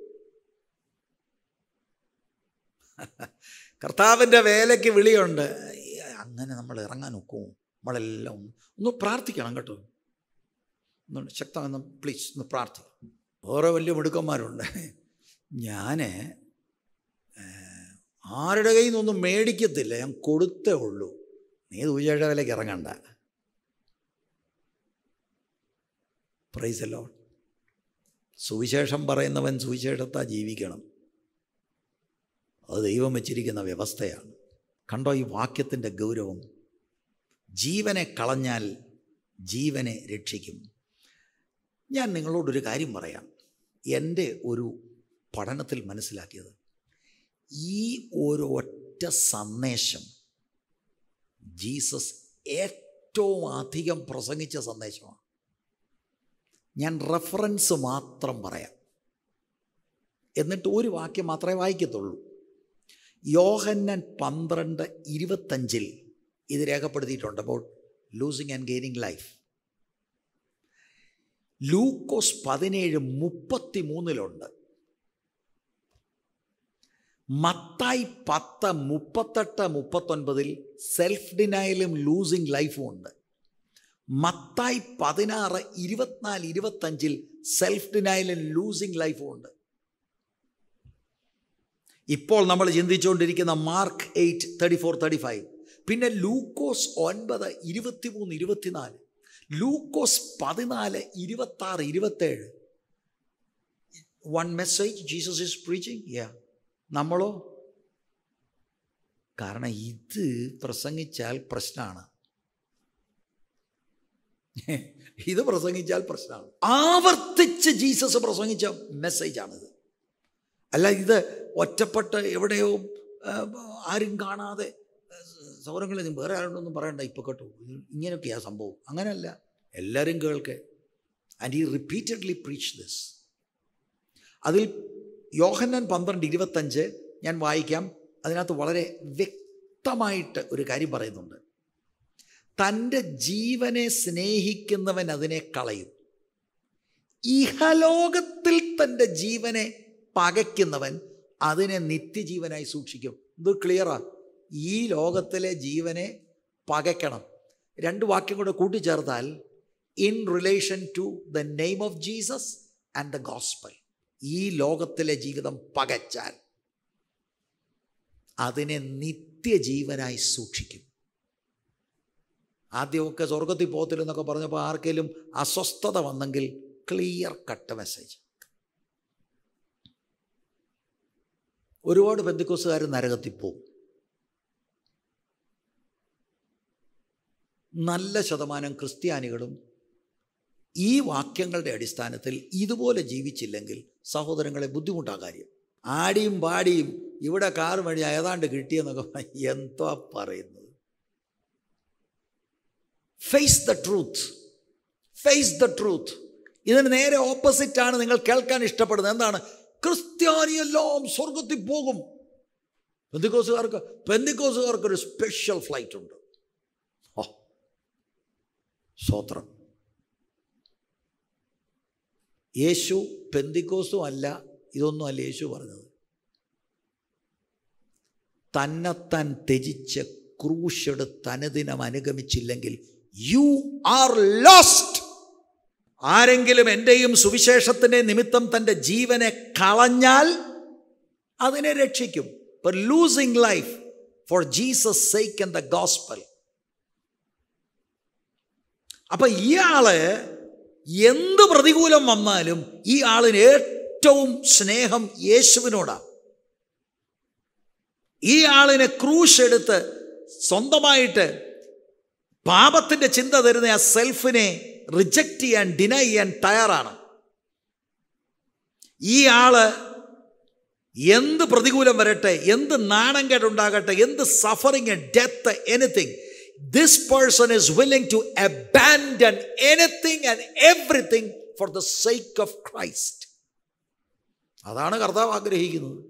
കർത്താവിന്റെ വേലയ്ക്ക് വിളിയുണ്ട്. അങ്ങനെ നമ്മൾ ഇറങ്ങാൻ ഒക്കും നമ്മളെല്ലാം ഒന്ന് പ്രാർത്ഥിക്കണം കേട്ടോ. ഒന്ന് ശക്തമെന്ന് പ്ലീസ് ഒന്ന് പ്രാർത്ഥിക്കണം. വേറെ വലിയ മിടുക്കന്മാരുണ്ട്. ഞാൻ ആരുടെ കയ്യിൽ നിന്നൊന്നും മേടിക്കത്തില്ല. ഞാൻ കൊടുത്തേ ഉള്ളൂ. നീ വിലയ്ക്ക് ഇറങ്ങണ്ട. പ്രൈസല്ലോ സുവിശേഷം പറയുന്നവൻ സുവിശേഷത്താ ജീവിക്കണം. അത് ദൈവം വെച്ചിരിക്കുന്ന വ്യവസ്ഥയാണ്. കണ്ടോ ഈ വാക്യത്തിന്റെ ഗൗരവം? ജീവനെ കളഞ്ഞാൽ ജീവനെ രക്ഷിക്കും. ഞാൻ നിങ്ങളോടൊരു കാര്യം പറയാം. എന്റെ ഒരു പഠനത്തിൽ മനസ്സിലാക്കിയത് ഈ ഒരു ഒറ്റ സന്ദേശം ജീസസ് ഏറ്റവും അധികം പ്രസംഗിച്ച സന്ദേശമാണ്. ഞാൻ റെഫറൻസ് മാത്രം പറയാം. എന്നിട്ട് ഒരു വാക്യം മാത്രമേ വായിക്കത്തുള്ളൂ. യോഹന്നൻ പന്ത്രണ്ട് ഇരുപത്തഞ്ചിൽ ഇത് രേഖപ്പെടുത്തിയിട്ടുണ്ട്. അപ്പോൾ losing and gaining life Lukose പതിനേഴ് മുപ്പത്തി മൂന്നിലുണ്ട് മത്തായി പത്ത് മുപ്പത്തെട്ട് മുപ്പത്തൊൻപതിൽ സെൽഫ് ഡിനയലും ലൂസിങ് ലൈഫും ഉണ്ട്. മത്തായി പതിനാറ് ഇരുപത്തിനാല് ഇരുപത്തഞ്ചിൽ സെൽഫ് ഡിനയലും ലൂസിങ് ലൈഫും ഉണ്ട്. ഇപ്പോൾ നമ്മൾ ചിന്തിച്ചുകൊണ്ടിരിക്കുന്ന Mark eight thirty four thirty five പിന്നെ ലൂക്കോസ് ഒൻപത് ഇരുപത്തിമൂന്ന് ഇരുപത്തിനാല്. ലൂക്കോസ് പതിനാല് ഇരുപത്താറ് ഇരുപത്തേഴ്. One message Jesus is preaching യാ നമ്മളോ? കാരണം ഇത് പ്രസംഗിച്ചാൽ പ്രശ്നമാണ് ഇത് പ്രസംഗിച്ചാൽ പ്രശ്നമാണ് ആവർത്തിച്ച് ജീസസ് പ്രസംഗിച്ച മെസ്സേജാണിത് അല്ല ഇത് ഒറ്റപ്പെട്ട് എവിടെയോ ആരും കാണാതെ സൗരങ്ങളിൽ വേറെ ആരോടൊന്നും പറയണ്ട. ഇപ്പോൾ കേട്ടോ ഇങ്ങനെയൊക്കെയാ സംഭവം. അങ്ങനെയല്ല. എല്ലാവരും കേൾക്കെ. ആൻഡ് ഈ റിപ്പീറ്റഡ്ലി പ്രീച്ച് ദിസ് അതിൽ യോഹന്നൻ പന്ത്രണ്ട് ഇരുപത്തഞ്ച് ഞാൻ വായിക്കാം. അതിനകത്ത് വളരെ വ്യക്തമായിട്ട് ഒരു കാര്യം പറയുന്നുണ്ട്. തന്റെ ജീവനെ സ്നേഹിക്കുന്നവൻ അതിനെ കളയും. ഇഹലോകത്തിൽ തന്റെ ജീവനെ പകയ്ക്കുന്നവൻ അതിനെ നിത്യജീവനായി സൂക്ഷിക്കും. ഇത് ക്ലിയറാ ഈ ലോകത്തിലെ ജീവനെ പകയ്ക്കണം. രണ്ട് വാക്യം കൂടെ കൂട്ടിച്ചേർത്താൽ in relation to the name of Jesus and the gospel ഈ ലോകത്തിലെ ജീവിതം പകച്ചാൽ അതിനെ നിത്യജീവനായി സൂക്ഷിക്കും. ആദ്യമൊക്കെ സ്വർഗത്തിൽ പോകത്തില്ലെന്നൊക്കെ പറഞ്ഞപ്പോൾ ആർക്കെങ്കിലും അസ്വസ്ഥത വന്നെങ്കിൽ ക്ലിയർ കട്ട് മെസ്സേജ് ഒരുപാട് ബന്ധുക്കോസുകാർ നരകത്തിൽ പോവും നല്ല ശതമാനം ക്രിസ്ത്യാനികളും ഈ വാക്യങ്ങളുടെ അടിസ്ഥാനത്തിൽ ഇതുപോലെ ജീവിച്ചില്ലെങ്കിൽ സഹോദരങ്ങളെ ബുദ്ധിമുട്ടാ കാര്യം. ആടിയും പാടിയും ഇവിടെ കാർ വഴി ഏതാണ്ട് കിട്ടിയെന്നൊക്കെ എന്തോ പറയുന്നത്. Face the truth face the truth ഇതിന് നേരെ ഓപ്പോസിറ്റാണ് നിങ്ങൾ കേൾക്കാൻ ഇഷ്ടപ്പെടുന്നത്. എന്താണ്? ക്രിസ്ത്യാനിയെല്ലാം സ്വർഗത്തിൽ പോകും. പെന്തിക്കോസുകാർക്ക് ഒരു സ്പെഷ്യൽ ഫ്ലൈറ്റ് ഉണ്ട്. സ്വോത്രം. യേശു പെന്തിക്കോസും അല്ല ഇതൊന്നും അല്ല യേശു പറഞ്ഞത്. തന്നെത്താൻ ത്യജിച്ച് ക്രൂശെടുത്ത് അനുദിനം അനുഗമിച്ചില്ലെങ്കിൽ യു ആർ ലോസ്റ്റ് ആരെങ്കിലും എന്റെയും സുവിശേഷത്തിന്റെ നിമിത്തം തന്റെ ജീവനെ കളഞ്ഞാൽ അതിനെ രക്ഷിക്കും. For losing life for Jesus sake and the gospel. അപ്പൊ ഇയാൾ എന്ത് പ്രതികൂലം വന്നാലും ഈ ആളിന് ഏറ്റവും സ്നേഹം യേശുവിനോടാണ് ഈ ആളിനെ ക്രൂശ് എടുത്ത് സ്വന്തമായിട്ട് പാപത്തിന്റെ ചിന്ത തരുന്ന ആ സെൽഫിനെ റിജക്റ്റ് ചെയ്യാൻ ഡിനൈ ചെയ്യാൻ തയ്യാറാണ്. ഈ ആൾ എന്ത് പ്രതികൂലം വരട്ടെ എന്ത് നാണം കേടുണ്ടാകട്ടെ എന്ത് suffering death anything this person is willing to abandon anything and everything for the sake of Christ അതാണ് കർത്താവ് ആഗ്രഹിക്കുന്നത്.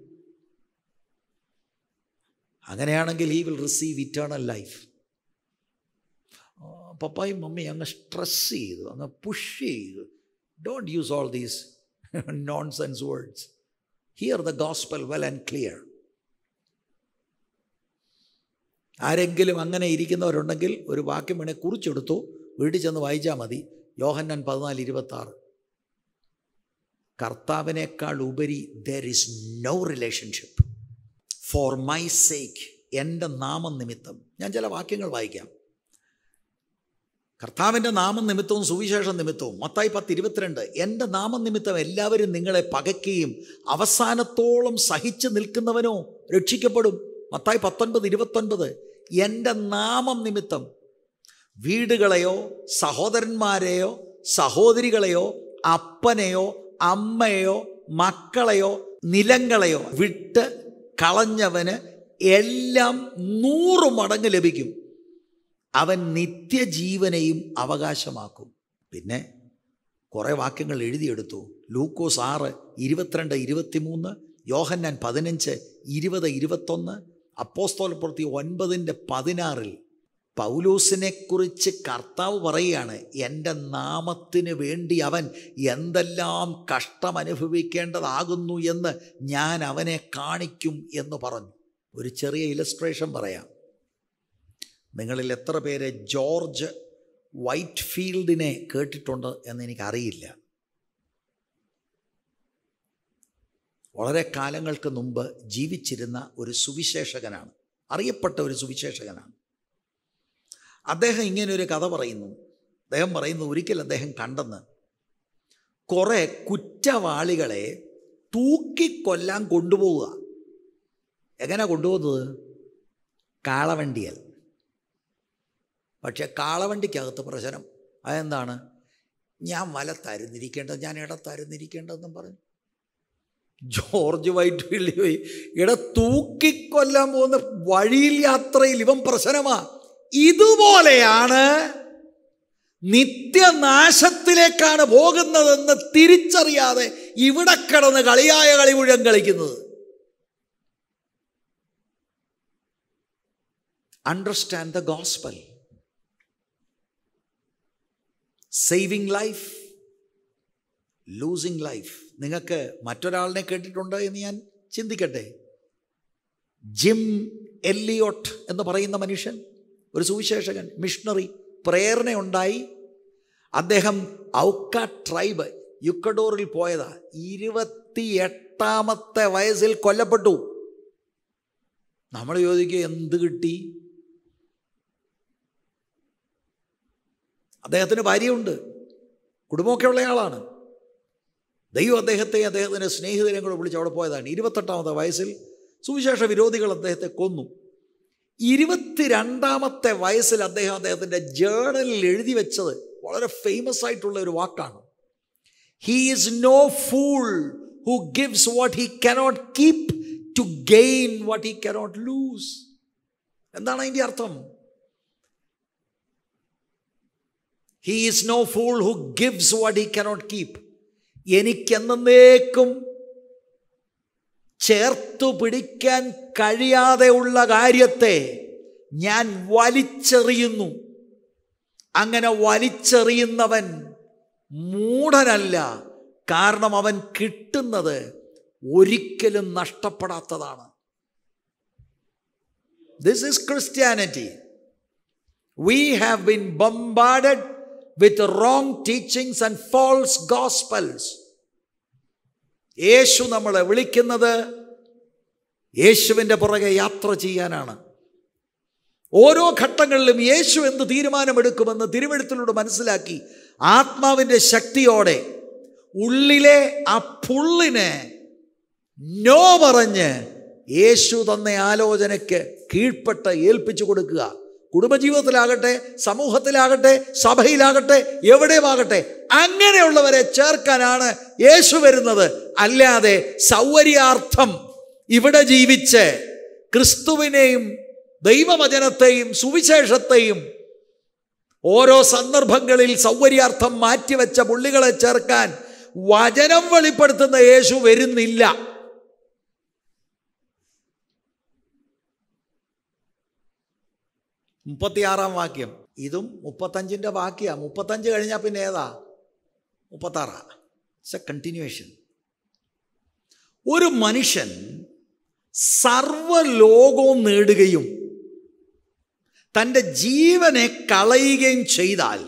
അങ്ങനെയാണെങ്കിൽ he will receive eternal life പപ്പായും mummy അങ്ങ് സ്ട്രെസ് ചെയ്തു അങ്ങ് പുഷ് ചെയ്തു. Don't use all these nonsense words hear the gospel well and clear ആരെങ്കിലും അങ്ങനെ ഇരിക്കുന്നവരുണ്ടെങ്കിൽ ഒരു വാക്യം വേണേൽ കുറിച്ചെടുത്തു. വീട്ടിൽ ചെന്ന് വായിച്ചാൽ മതി. യോഹന്നാൻ പതിനാല് ഇരുപത്താറ്. കർത്താവിനേക്കാൾ ഉപരി there is no relationship for my sake എന്റെ നാമനിമിത്തം. ഞാൻ ചില വാക്യങ്ങൾ വായിക്കാം. കർത്താവിന്റെ നാമനിമിത്തവും സുവിശേഷ നിമിത്തവും. മത്തായി പത്ത് ഇരുപത്തിരണ്ട് എന്റെ നാമനിമിത്തം എല്ലാവരും നിങ്ങളെ പകയ്ക്കുകയും അവസാനത്തോളം സഹിച്ചു നിൽക്കുന്നവനോ രക്ഷിക്കപ്പെടും. മത്തായി പത്തൊൻപത് ഇരുപത്തൊൻപത്. എന്റെ നാമം നിമിത്തം വീടുകളെയോ സഹോദരന്മാരെയോ സഹോദരികളെയോ അപ്പനെയോ അമ്മയോ മക്കളെയോ നിലങ്ങളെയോ വിട്ട് കളഞ്ഞവന് എല്ലാം നൂറ് മടങ്ങ് ലഭിക്കും. അവൻ നിത്യജീവനെയും അവകാശമാക്കും. പിന്നെ കുറേ വാക്യങ്ങൾ എഴുതിയെടുത്തു. ലൂക്കോസ് ആറ് ഇരുപത്തിരണ്ട് ഇരുപത്തിമൂന്ന് യോഹന്നാൻ പതിനഞ്ച് ഇരുപത് ഇരുപത്തൊന്ന് അപ്പോസ്തോലപ്പുറത്തി ഒൻപതിന്റെ പതിനാറിൽ പൗലൂസിനെക്കുറിച്ച് കർത്താവ് പറയുകയാണ് എന്റെ നാമത്തിന് വേണ്ടി അവൻ എന്തെല്ലാം കഷ്ടം അനുഭവിക്കേണ്ടതാകുന്നു എന്ന് ഞാൻ അവനെ കാണിക്കും എന്ന് പറഞ്ഞു. ഒരു ചെറിയ ഇലസ്ട്രേഷൻ പറയാം. നിങ്ങളിൽ എത്ര പേര് ജോർജ് വൈറ്റ് ഫീൽഡിനെ കേട്ടിട്ടുണ്ട് എന്ന് എനിക്കറിയില്ല. വളരെ കാലങ്ങൾക്ക് മുമ്പ് ജീവിച്ചിരുന്ന ഒരു സുവിശേഷകനാണ്. അറിയപ്പെട്ട ഒരു സുവിശേഷകനാണ്. അദ്ദേഹം ഇങ്ങനെ ഒരു കഥ പറയുന്നു. അദ്ദേഹം പറയുന്നു ഒരിക്കൽ അദ്ദേഹം കണ്ടെന്ന് കുറേ കുറ്റവാളികളെ തൂക്കിക്കൊല്ലാൻ കൊണ്ടുപോവുക. എങ്ങനെ കൊണ്ടുപോകുന്നത്? കാളവണ്ടിയൽ. പക്ഷേ കാളവണ്ടിക്കകത്ത് പ്രശ്നം. അതെന്താണ്? ഞാൻ വലത്തായിരുന്നിരിക്കേണ്ടത് ഞാൻ ഇടത്തായിരുന്നിരിക്കേണ്ടതെന്നും പറഞ്ഞു. ജോർജ് വൈറ്റ് ഫീൽഡ് പോയി. ഇട തൂക്കിക്കൊല്ലാൻ പോകുന്ന വഴിയിൽ യാത്രയിൽ ഇവൻ പ്രശ്നമാ. ഇതുപോലെയാണ് നിത്യനാശത്തിലേക്കാണ് പോകുന്നതെന്ന് തിരിച്ചറിയാതെ ഇവിടെ കിടന്ന് കളിയായ കളി മുഴുവൻ കളിക്കുന്നത്. Understand the gospel saving life losing life നിങ്ങൾക്ക് മറ്റൊരാളിനെ കേട്ടിട്ടുണ്ട് എന്ന് ഞാൻ ചിന്തിക്കട്ടെ? ജിം എല്ലിയോട്ട് എന്ന് പറയുന്ന മനുഷ്യൻ ഒരു സുവിശേഷകൻ മിഷണറി പ്രേരണയുണ്ടായി. അദ്ദേഹം ഔക്ക ട്രൈബ് യുക്കഡോറിൽ പോയതാ. ഇരുപത്തി എട്ടാമത്തെ വയസ്സിൽ കൊല്ലപ്പെട്ടു. നമ്മൾ ചോദിക്കുക എന്ത് കിട്ടി? അദ്ദേഹത്തിന് ഭാര്യയുണ്ട്. കുടുംബമൊക്കെ ഉള്ള ആളാണ്. ദൈവം അദ്ദേഹത്തെ അദ്ദേഹത്തിന്റെ സ്നേഹിതരെയും കൂടെ വിളിച്ച് അവിടെ പോയതാണ്. ഇരുപത്തെട്ടാമത്തെ വയസ്സിൽ സുവിശേഷ വിരോധികൾ അദ്ദേഹത്തെ കൊന്നു. ഇരുപത്തിരണ്ടാമത്തെ വയസ്സിൽ അദ്ദേഹം അദ്ദേഹത്തിന്റെ ജേണലിൽ എഴുതി വെച്ചത് വളരെ ഫേമസ് ആയിട്ടുള്ള ഒരു വാക്കാണ്. He is no fool who gives what he cannot keep to gain what he cannot lose എന്താണ് അതിന്റെ അർത്ഥം? He is no fool who gives what he cannot keep എനിക്കെന്നേക്കും ചേർത്തു പിടിക്കാൻ കഴിയാതെയുള്ള കാര്യത്തെ ഞാൻ വലിച്ചെറിയുന്നു. അങ്ങനെ വലിച്ചെറിയുന്നവൻ മൂഢനല്ല. കാരണം അവൻ കിട്ടുന്നത് ഒരിക്കലും നഷ്ടപ്പെടാത്തതാണ്. This is Christianity we have been bombarded with wrong teachings and false gospels യേശു നമ്മളെ വിളിക്കുന്നത് യേശുവിന്റെ പുറകെ യാത്ര ചെയ്യാനാണ്. ഓരോ ഘട്ടങ്ങളിലും യേശു എന്ത് തീരുമാനമെടുക്കുമെന്ന് തിരുവെടുത്തിലൂടെ മനസ്സിലാക്കി ആത്മാവിന്റെ ശക്തിയോടെ ഉള്ളിലെ ആ പുള്ളിനെ നോ പറഞ്ഞ് യേശു തന്ന ആലോചനയ്ക്ക് കീഴ്പ്പെട്ട് ഏൽപ്പിച്ചു കൊടുക്കുക. കുടുംബജീവിതത്തിലാകട്ടെ സമൂഹത്തിലാകട്ടെ സഭയിലാകട്ടെ എവിടെയുമാകട്ടെ അങ്ങനെയുള്ളവരെ ചേർക്കാനാണ് യേശു വരുന്നത്. അല്ലാതെ സൗകര്യാർത്ഥം ഇവിടെ ജീവിച്ച് ക്രിസ്തുവിനെയും ദൈവവചനത്തെയും സുവിശേഷത്തെയും ഓരോ സന്ദർഭങ്ങളിൽ സൗകര്യാർത്ഥം മാറ്റിവെച്ച പുള്ളികളെ ചേർക്കാൻ വചനം വെളിപ്പെടുത്തുന്ന യേശു വരുന്നില്ല. മുപ്പത്തിയാറാം വാക്യം. ഇതും മുപ്പത്തഞ്ചിന്റെ ബാക്കിയാ മുപ്പത്തഞ്ച് കഴിഞ്ഞാൽ പിന്നെ ഏതാ? മുപ്പത്താറാ. ഇറ്റ്സ് എ കണ്ടിന്യൂവേഷൻ ഒരു മനുഷ്യൻ സർവലോകവും നേടുകയും തന്റെ ജീവനെ കളയുകയും ചെയ്താൽ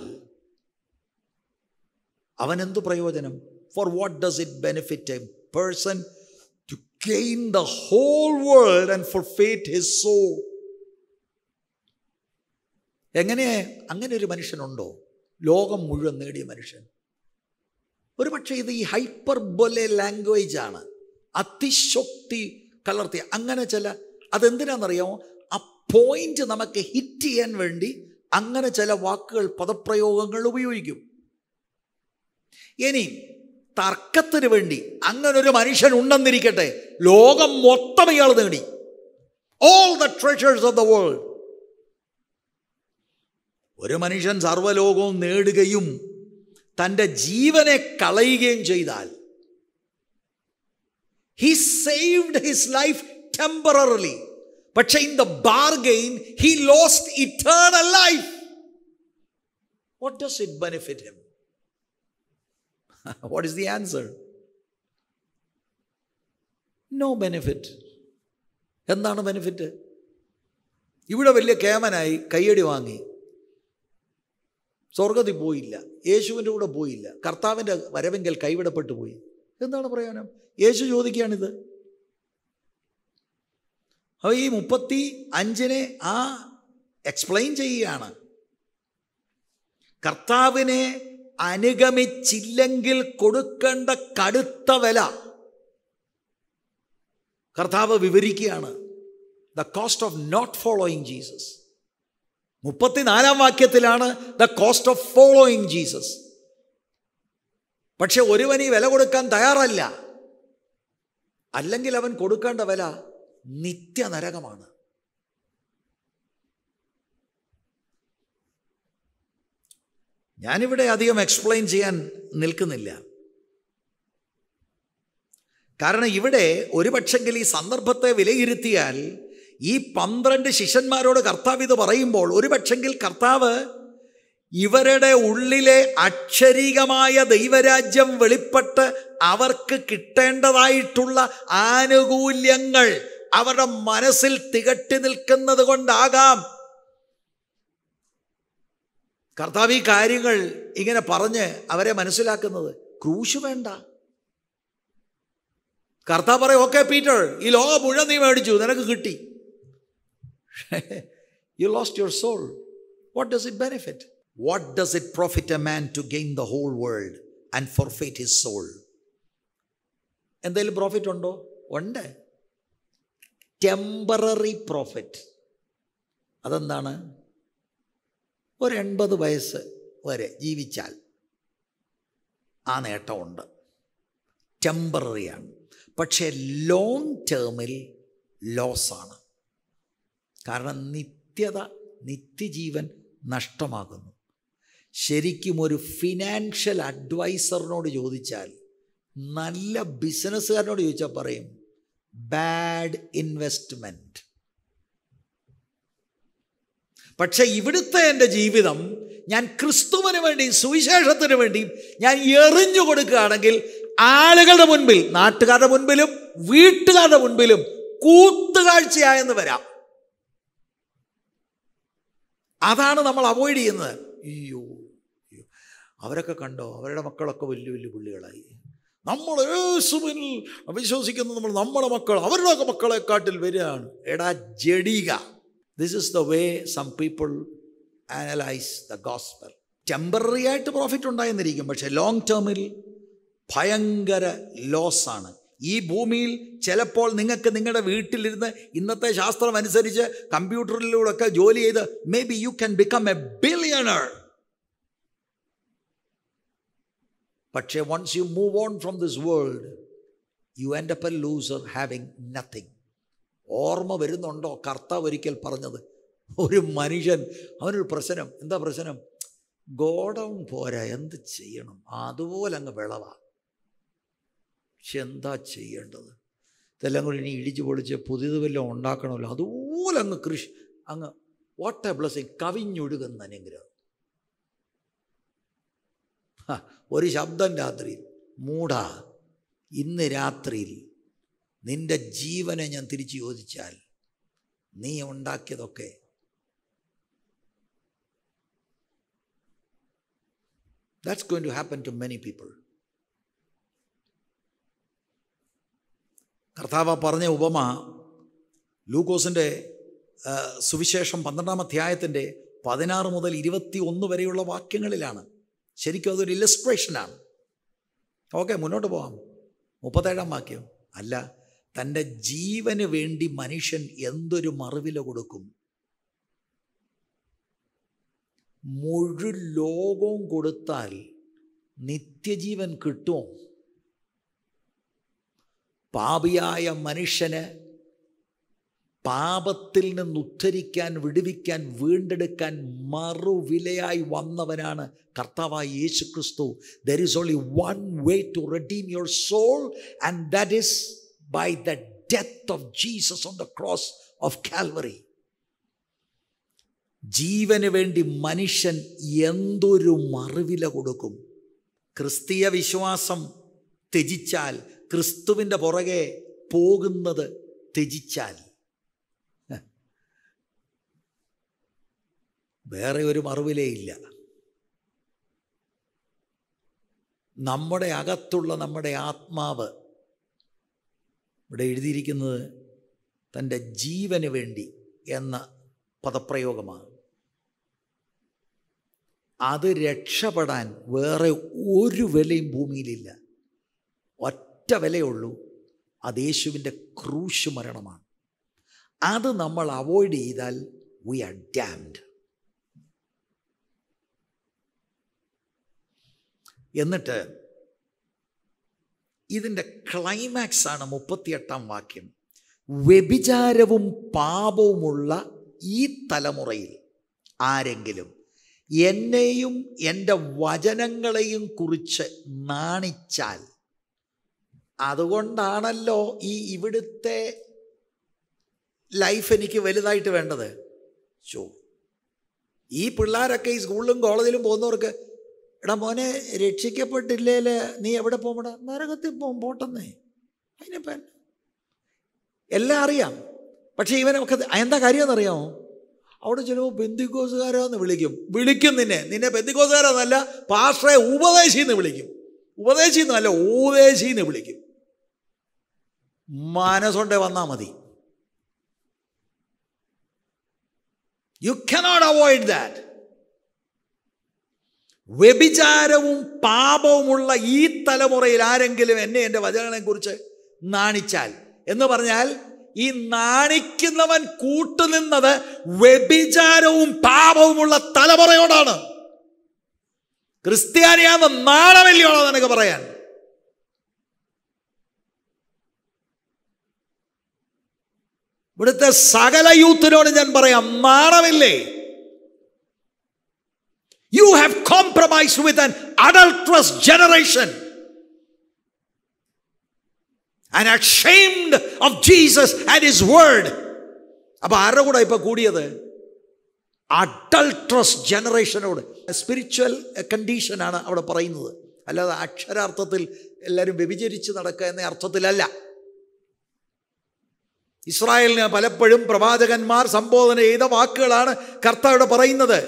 അവൻ എന്തു പ്രയോജനം? For what does it benefit a person to gain the whole world and forfeit his soul എങ്ങനെ അങ്ങനെ ഒരു മനുഷ്യനുണ്ടോ? ലോകം മുഴുവൻ നേടിയ മനുഷ്യൻ. ഒരു പക്ഷേ ഇത് ഈ ഹൈപ്പർ ബൊലെ ലാംഗ്വേജ് ആണ് അതിശക്തി കലർത്തി അങ്ങനെ ചില അതെന്തിനാണെന്നറിയാമോ? ആ പോയിന്റ് നമുക്ക് ഹിറ്റ് ചെയ്യാൻ വേണ്ടി അങ്ങനെ ചില വാക്കുകൾ പദപ്രയോഗങ്ങൾ ഉപയോഗിക്കും. ഇനി തർക്കത്തിന് വേണ്ടി അങ്ങനെ ഒരു മനുഷ്യൻ ഉണ്ടെന്നിരിക്കട്ടെ ലോകം മൊത്തം ഇയാൾ നേടി. All the treasures of the world ഒരു മനുഷ്യൻ സർവലോകവും നേടുകയും തന്റെ ജീവനെ കളയുകയും ചെയ്താൽ he saved his life temporarily പക്ഷെ in the bargain he lost eternal life what does it benefit him what is the answer no benefit എന്താണ് ബെനിഫിറ്റ് ഇവിടെ വലിയ കേമനായി കയ്യടി വാങ്ങി. സ്വർഗത്തിൽ പോയില്ല യേശുവിന്റെ കൂടെ പോയില്ല കർത്താവിന്റെ വരവെങ്കിൽ കൈവിടപ്പെട്ടു പോയി. എന്താണ് പ്രയോജനം? യേശു ചോദിക്കുകയാണിത്. അപ്പോൾ ഈ മുപ്പത്തി അഞ്ചിനെ ആ എക്സ്പ്ലെയിൻ ചെയ്യുകയാണ്. കർത്താവിനെ അനുഗമിച്ചില്ലെങ്കിൽ കൊടുക്കേണ്ട കടുത്ത വില. കർത്താവ് വിവരിക്കുകയാണ് the cost of not following Jesus മുപ്പത്തിനാലാം വാക്യത്തിലാണ് the cost of following Jesus പക്ഷെ ഒരുവൻ ഈ വില കൊടുക്കാൻ തയ്യാറല്ല. അല്ലെങ്കിൽ അവൻ കൊടുക്കേണ്ട വില നിത്യനരകമാണ്. ഞാനിവിടെ അധികം എക്സ്പ്ലെയിൻ ചെയ്യാൻ നിൽക്കുന്നില്ല. കാരണം ഇവിടെ ഒരുപക്ഷെങ്കിൽ ഈ സന്ദർഭത്തെ വിലയിരുത്തിയാൽ ഈ പന്ത്രണ്ട് ശിഷ്യന്മാരോട് കർത്താവ് ഇത് പറയുമ്പോൾ ഒരു പക്ഷെങ്കിൽ കർത്താവ് ഇവരുടെ ഉള്ളിലെ അക്ഷരീകമായ ദൈവരാജ്യം വെളിപ്പെട്ട് അവർക്ക് കിട്ടേണ്ടതായിട്ടുള്ള ആനുകൂല്യങ്ങൾ അവരുടെ മനസ്സിൽ തികട്ടി നിൽക്കുന്നത് കൊണ്ടാകാം. കർത്താവ് ഈ കാര്യങ്ങൾ ഇങ്ങനെ പറഞ്ഞ് അവരെ മനസ്സിലാക്കുന്നത് ക്രൂശ് വേണ്ട. കർത്താവ് പറയും ഓക്കെ പീറ്റർ ഈ ലോകം മുഴുവൻ നീ മേടിച്ചു നിനക്ക് കിട്ടി. Lost your soul what does it benefit what does it profit a man to gain the whole world and forfeit his soul എന്തെങ്കിലും പ്രോഫിറ്റ് ഉണ്ടോ? ഉണ്ട്. ടെമ്പററി പ്രോഫിറ്റ് അതെന്താണ്? ഒരു എൺപത് വയസ്സ് വരെ ജീവിച്ചാൽ ആ നേട്ടമുണ്ട്. ടെമ്പററിയാണ് പക്ഷേ ലോങ് ടേമിൽ ലോസാണ് കാരണം നിത്യത നിത്യജീവൻ നഷ്ടമാകുന്നു. ശരിക്കും ഒരു ഫിനാൻഷ്യൽ അഡ്വൈസറിനോട് ചോദിച്ചാൽ നല്ല ബിസിനസ്സുകാരനോട് ചോദിച്ചാൽ പറയും ബാഡ് ഇൻവെസ്റ്റ്മെന്റ് പക്ഷെ ഇവിടുത്തെ എന്റെ ജീവിതം ഞാൻ ക്രിസ്തുവിന് വേണ്ടിയും സുവിശേഷത്തിന് വേണ്ടിയും ഞാൻ എറിഞ്ഞു കൊടുക്കുകയാണെങ്കിൽ ആളുകളുടെ മുൻപിൽ നാട്ടുകാരുടെ മുൻപിലും വീട്ടുകാരുടെ മുൻപിലും കൂത്തുകാഴ്ചയായെന്ന് വരാം. അതാണ് നമ്മൾ അവോയ്ഡ് ചെയ്യുന്നത്. അയ്യോ അയ്യോ. അവരൊക്കെ കണ്ടോ അവരുടെ മക്കളൊക്കെ വലിയ വലിയ പുള്ളികളായി. നമ്മൾ യേശുവിൽ വിശ്വസിക്കുന്ന നമ്മൾ നമ്മുടെ മക്കൾ അവരുടെ മക്കളെക്കാട്ടിൽ വരികയാണ്. എടാ ജഡിക this is the way some people analyse the gospel temporary ആയിട്ട് പ്രോഫിറ്റ് ഉണ്ടായെന്നിരിക്കും പക്ഷേ ലോങ് ടേമിൽ ഭയങ്കര ലോസാണ് ഈ ഭൂമിയിൽ ചിലപ്പോൾ നിങ്ങൾക്ക് നിങ്ങളുടെ വീട്ടിലിരുന്ന് ഇന്നത്തെ ശാസ്ത്രം അനുസരിച്ച് കമ്പ്യൂട്ടറിലൂടെയൊക്കെ ജോലി ചെയ്ത് maybe you can become a billionaire പക്ഷേ once you move on from this world you and a loser having nothing ഓർമ്മ വരുന്നുണ്ടോ? കർത്താവ് ഒരിക്കൽ പറഞ്ഞത് ഒരു മനുഷ്യൻ അവനൊരു പ്രശ്നം. എന്താ പ്രശ്നം? ഗോഡൗൺ പോരാ എന്ത് ചെയ്യണം? അതുപോലെ അങ്ങ് വിളവാ. പക്ഷെ എന്താ ചെയ്യേണ്ടത്? ഇതെല്ലാം കൂടി ഇനി ഇടിച്ച് പൊളിച്ച് പുതിയത് വല്ലതും ഉണ്ടാക്കണമല്ലോ. അതുപോലെ അങ്ങ് കൃഷി അങ്ങ് വാട്ട് എ ബ്ലസ്സിങ് കവിഞ്ഞൊഴുകുന്ന അനുഗ്രഹം. ഒരു ശബ്ദം രാത്രിയിൽ. മൂടാ ഇന്ന് രാത്രിയിൽ നിന്റെ ജീവനെ ഞാൻ തിരിച്ചു ചോദിച്ചാൽ നീ ഉണ്ടാക്കിയതൊക്കെ that's going to happen to many people കർത്താവ് പറഞ്ഞ ഉപമ ലൂക്കോസിന്റെ സുവിശേഷം പന്ത്രണ്ടാം അധ്യായത്തിന്റെ പതിനാറ് മുതൽ ഇരുപത്തി ഒന്ന് വരെയുള്ള വാക്യങ്ങളിലാണ്. ശരിക്കും അതൊരു ഇല്ലസ്ട്രേഷനാണ് ഓക്കെ മുന്നോട്ട് പോകാം മുപ്പത്തേഴാം വാക്യം. അല്ല തന്റെ ജീവന് വേണ്ടി മനുഷ്യൻ എന്തൊരു മറുവില കൊടുക്കും? മുഴു ലോകവും കൊടുത്താൽ നിത്യജീവൻ കിട്ടുമോ? പാപിയായ മനുഷ്യന് പാപത്തിൽ നിന്ന് ഉദ്ധരിക്കാൻ വിടുവിക്കാൻ വീണ്ടെടുക്കാൻ മറുവിലയായി വന്നവനാണ് കർത്താവായ യേശു ക്രിസ്തു there is only one way to redeem your soul and that is by the death of Jesus on the cross of Calvary ജീവന് വേണ്ടി മനുഷ്യൻ എന്തൊരു മറുവില കൊടുക്കും? ക്രിസ്തീയ വിശ്വാസം ത്യജിച്ചാൽ ക്രിസ്തുവിന്റെ പുറകെ പോകുന്നത് ത്യജിച്ചാൽ. വേറെ ഒരു മറുവിലേ ഇല്ല. നമ്മുടെ അകത്തുള്ള നമ്മുടെ ആത്മാവ് ഇവിടെ എഴുതിയിരിക്കുന്നത് തന്റെ ജീവന് വേണ്ടി എന്ന പദപ്രയോഗമാണ്. അത് രക്ഷപ്പെടാൻ വേറെ ഒരു വിലയും ഭൂമിയിലില്ല. ഒറ്റ വിലയുള്ളൂ അത് യേശുവിന്റെ ക്രൂശ് മരണമാണ്. അത് നമ്മൾ അവോയ്ഡ് ചെയ്താൽ വി ആർ ഡാംഡ് എന്നിട്ട് ഇതിന്റെ ക്ലൈമാക്സ് ആണ് മുപ്പത്തിയെട്ടാം വാക്യം. വ്യഭിചാരവും പാപവുമുള്ള ഈ തലമുറയിൽ ആരെങ്കിലും എന്നെയും എന്റെ വചനങ്ങളെയും കുറിച്ച് നാണിച്ചാൽ അതുകൊണ്ടാണല്ലോ ഈ ഇവിടുത്തെ ലൈഫ് എനിക്ക് വലുതായിട്ട് വേണ്ടത്. ചോ ഈ പിള്ളേരൊക്കെ ഈ സ്കൂളിലും കോളേജിലും പോകുന്നവർക്ക് എടാ മോനെ രക്ഷിക്കപ്പെട്ടില്ലേൽ? നീ എവിടെ പോകണ നരകത്തിൽ പോകും പോട്ടെന്നേ. അതിനിപ്പം എല്ലാം അറിയാം. പക്ഷേ ഇവനൊക്കെ എന്താ കാര്യമെന്നറിയാമോ? അവിടെ ചിലപ്പോൾ ബന്ധിക്കോസുകാരാന്ന് വിളിക്കും. വിളിക്കും നിന്നെ. നിന്നെ ബന്ധിക്കോസുകാരാന്നല്ല പാസ്റ്ററെ ഉപദേശിന്ന് വിളിക്കും. ഉപദേശിന്നല്ല ഉപദേശിന്ന് വിളിക്കും. മനസ്സുണ്ടെ വന്നാൽ മതി. യു കനോട്ട് അവോയ്ഡ് ദാറ്റ് വ്യഭിചാരവും പാപവുമുള്ള ഈ തലമുറയിൽ ആരെങ്കിലും എന്നെ എന്റെ വചനങ്ങളെക്കുറിച്ച് നാണിച്ചാൽ എന്ന് പറഞ്ഞാൽ ഈ നാണിക്കുന്നവൻ കൂട്ടുനിന്നത് വ്യഭിചാരവും പാപവുമുള്ള തലമുറയോടാണ്. ക്രിസ്ത്യാനിയാന്ന് നാണമില്ലയോളോ നിനക്ക് പറയാൻ. ഇവിടുത്തെ സകല യൂത്തിനോട് ഞാൻ പറയാം നാണമില്ലേ you have compromise with an adulterous generation and of Jesus and his word അപ്പൊ ആരുടെ കൂടെ ഇപ്പൊ കൂടിയത്? അഡൾട്രസ് ജനറേഷനോട് സ്പിരിച്വൽ കണ്ടീഷനാണ് അവിടെ പറയുന്നത്. അല്ലാതെ അക്ഷരാർത്ഥത്തിൽ എല്ലാവരും വ്യഭിചരിച്ച് നടക്കുക എന്ന അർത്ഥത്തിലല്ല. ഇസ്രായേലിന് പലപ്പോഴും പ്രവാചകന്മാർ സംബോധന ചെയ്ത വാക്കുകളാണ് കർത്താവിടെ പറയുന്നത്.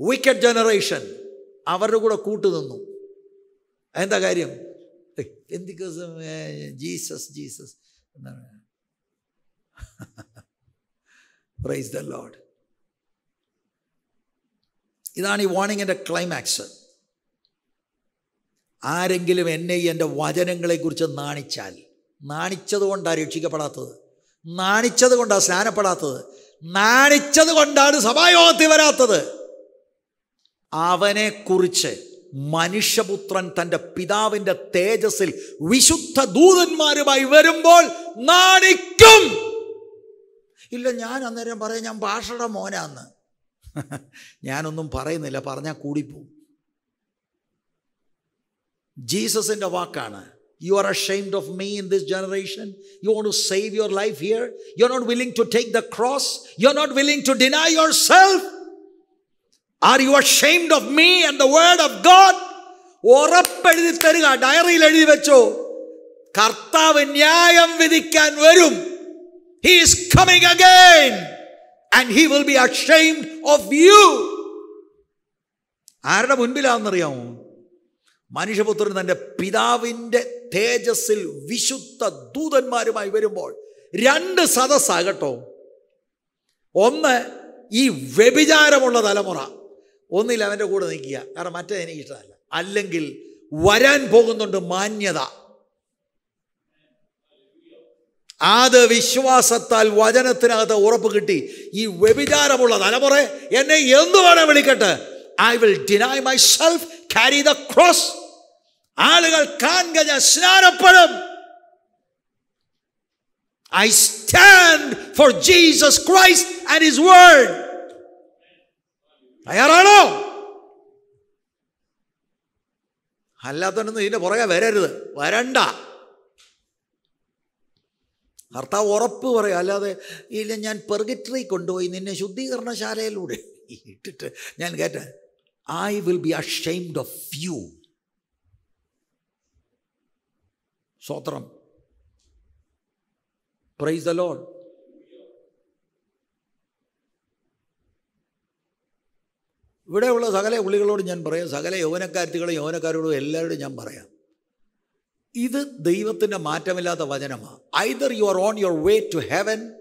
വിക്കറ്റ് ജനറേഷൻ അവരുടെ കൂടെ കൂട്ടുനിന്നു. എന്താ കാര്യം? എന്ത് Jesus Jesus. Praise the Lord ഇതാണ് ഈ വാണിങ്ങിന്റെ ക്ലൈമാക്സ് ആരെങ്കിലും എന്നെ എന്റെ വചനങ്ങളെക്കുറിച്ച് നാണിച്ചാൽ നാണിച്ചത് കൊണ്ടാണ് രക്ഷിക്കപ്പെടാത്തത്. നാണിച്ചത് കൊണ്ടാണ് സ്നാനപ്പെടാത്തത്. നാണിച്ചത് കൊണ്ടാണ് സഭായോഗത്തിൽ വരാത്തത്. അവനെക്കുറിച്ച് മനുഷ്യപുത്രൻ തന്റെ പിതാവിന്റെ തേജസ്സിൽ വിശുദ്ധ ദൂതന്മാരുമായി വരുമ്പോൾ നാണിക്കും. ഇല്ല ഞാൻ അന്നേരം പറയാം ഞാൻ ഭാഷയുടെ മോനാന്ന്. (laughs) ഞാനൊന്നും പറയുന്നില്ല പറഞ്ഞാൽ കൂടിപ്പോവും. ജീസസിന്റെ വാക്കാണ്. you are ashamed of me in this generation you want to save your life here you are not willing to take the cross you are not willing to deny yourself are you ashamed of me and the word of God ഉറപ്പെഴുതി തരിക ഡയറിയിൽ എഴുതി വെച്ചോ കർത്താവ് ന്യായം വിധിക്കാൻ വരും he is coming again and he will be ashamed of you ആരുടെ മുൻപിലാണെന്നറിയാമോ മനുഷ്യപുത്രൻ തന്റെ പിതാവിന്റെ തേജസ്സിൽ വിശുദ്ധ ദൂതന്മാരുമായി വരുമ്പോൾ രണ്ട് സദസ്സാകട്ടോ. ഒന്ന് ഈ വ്യഭിചാരമുള്ള തലമുറ. ഒന്നിൽ അവന്റെ കൂടെ നിൽക്കുക. കാരണം മറ്റേ എനിക്ക് ഇഷ്ടമല്ല അല്ലെങ്കിൽ വരാൻ പോകുന്നുണ്ട് മാന്യത. അത് വിശ്വാസത്താൽ വചനത്തിനകത്ത് ഉറപ്പ് കിട്ടി. ഈ വ്യഭിചാരമുള്ള തലമുറ എന്നെ എന്തു വേണേ വിളിക്കട്ടെ. I will deny myself carry the cross ആളുകൾ കാണുക സ്നാനപ്പെടും. I stand for Jesus Christ and his word തയ്യാറാണോ അല്ലാത്തവനൊന്നും ഇതിന്റെ പുറകെ വരരുത്. വരണ്ട. ഭർത്താവ് ഉറപ്പ് പറയും അല്ലാതെ ഇല്ല ഞാൻ പെർഗറ്ററി കൊണ്ടുപോയി നിന്നെ ശുദ്ധീകരണശാലയിലൂടെ ഇട്ടിട്ട് ഞാൻ കേട്ട I will be ashamed of you സ്വത്രം പ്രൈസ് ദ ലോഡ് ഇവിടെയുള്ള സകല ഉള്ളികളോട് ഞാൻ പറയാം. സകല യൗവനക്കാരത്തികളും യൗവനക്കാരോടും എല്ലാവരോടും ഞാൻ പറയാം. ഇത് ദൈവത്തിന്റെ മാറ്റമില്ലാത്ത വചനമാണ് either you are on your way to heaven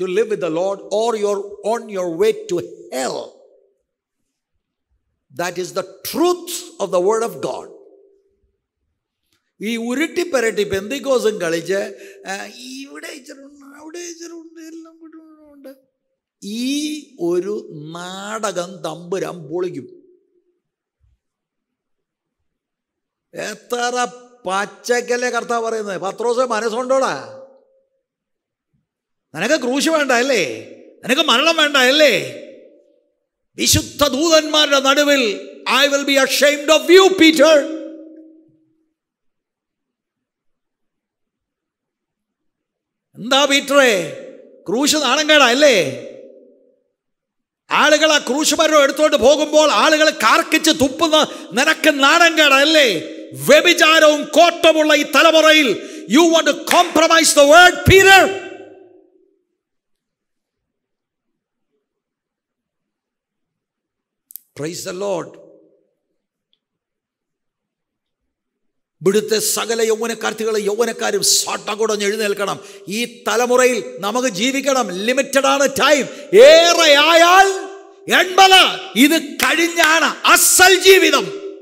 to live with the Lord or you are on your way to hell that is the truth of the word of God ഈ ഉരുട്ടിപ്പരട്ടി പെന്തിക്കോസും കളിച്ച് ഇവിടെ ഇച്ചിരുണ്ട് അവിടെ ഇച്ചിരുണ്ട് എല്ലാം ഉണ്ട്. ഈ ഒരു നാടകം തമ്പുരാൻ പൊളിക്കും. എത്ര പച്ചക്കല്ലേ കർത്താവ് പറയുന്നത്? പത്രോസ് മനസ്സുണ്ടോടാ നിനക്ക് ക്രൂശ് വേണ്ട അല്ലേ? നിനക്ക് മരണം വേണ്ട അല്ലേ? വിശുദ്ധ ദൂതന്മാരുടെ നടുവിൽ I will be ashamed of you Peter എന്താ പീറ്ററെ? ക്രൂശ് നാണങ്കേടാ അല്ലേ? ആളുകൾ ആ ക്രൂശ് എടുത്തോണ്ട് പോകുമ്പോൾ ആളുകൾ കാർക്കിച്ച് തുപ്പുന്ന നിനക്ക് നാണങ്കേടാ അല്ലേ? വ്യഭിചാരവും കോട്ടമുള്ള ഈ തലമുറയിൽ you won't compromise the word Peter praise the Lord ഇവിടുത്തെ സകല യൗവനക്കാർത്തികളെ യൗവനക്കാരും സാട്ടകുടഞ്ഞ് എഴുന്നേൽക്കണം. ഈ തലമുറയിൽ നമുക്ക് ജീവിക്കണം. ലിമിറ്റഡ് ആണ് ടൈം ഏറെ ആയാൽ എൺപത്. ഇത് കഴിഞ്ഞാണ് അസൽ ജീവിതം.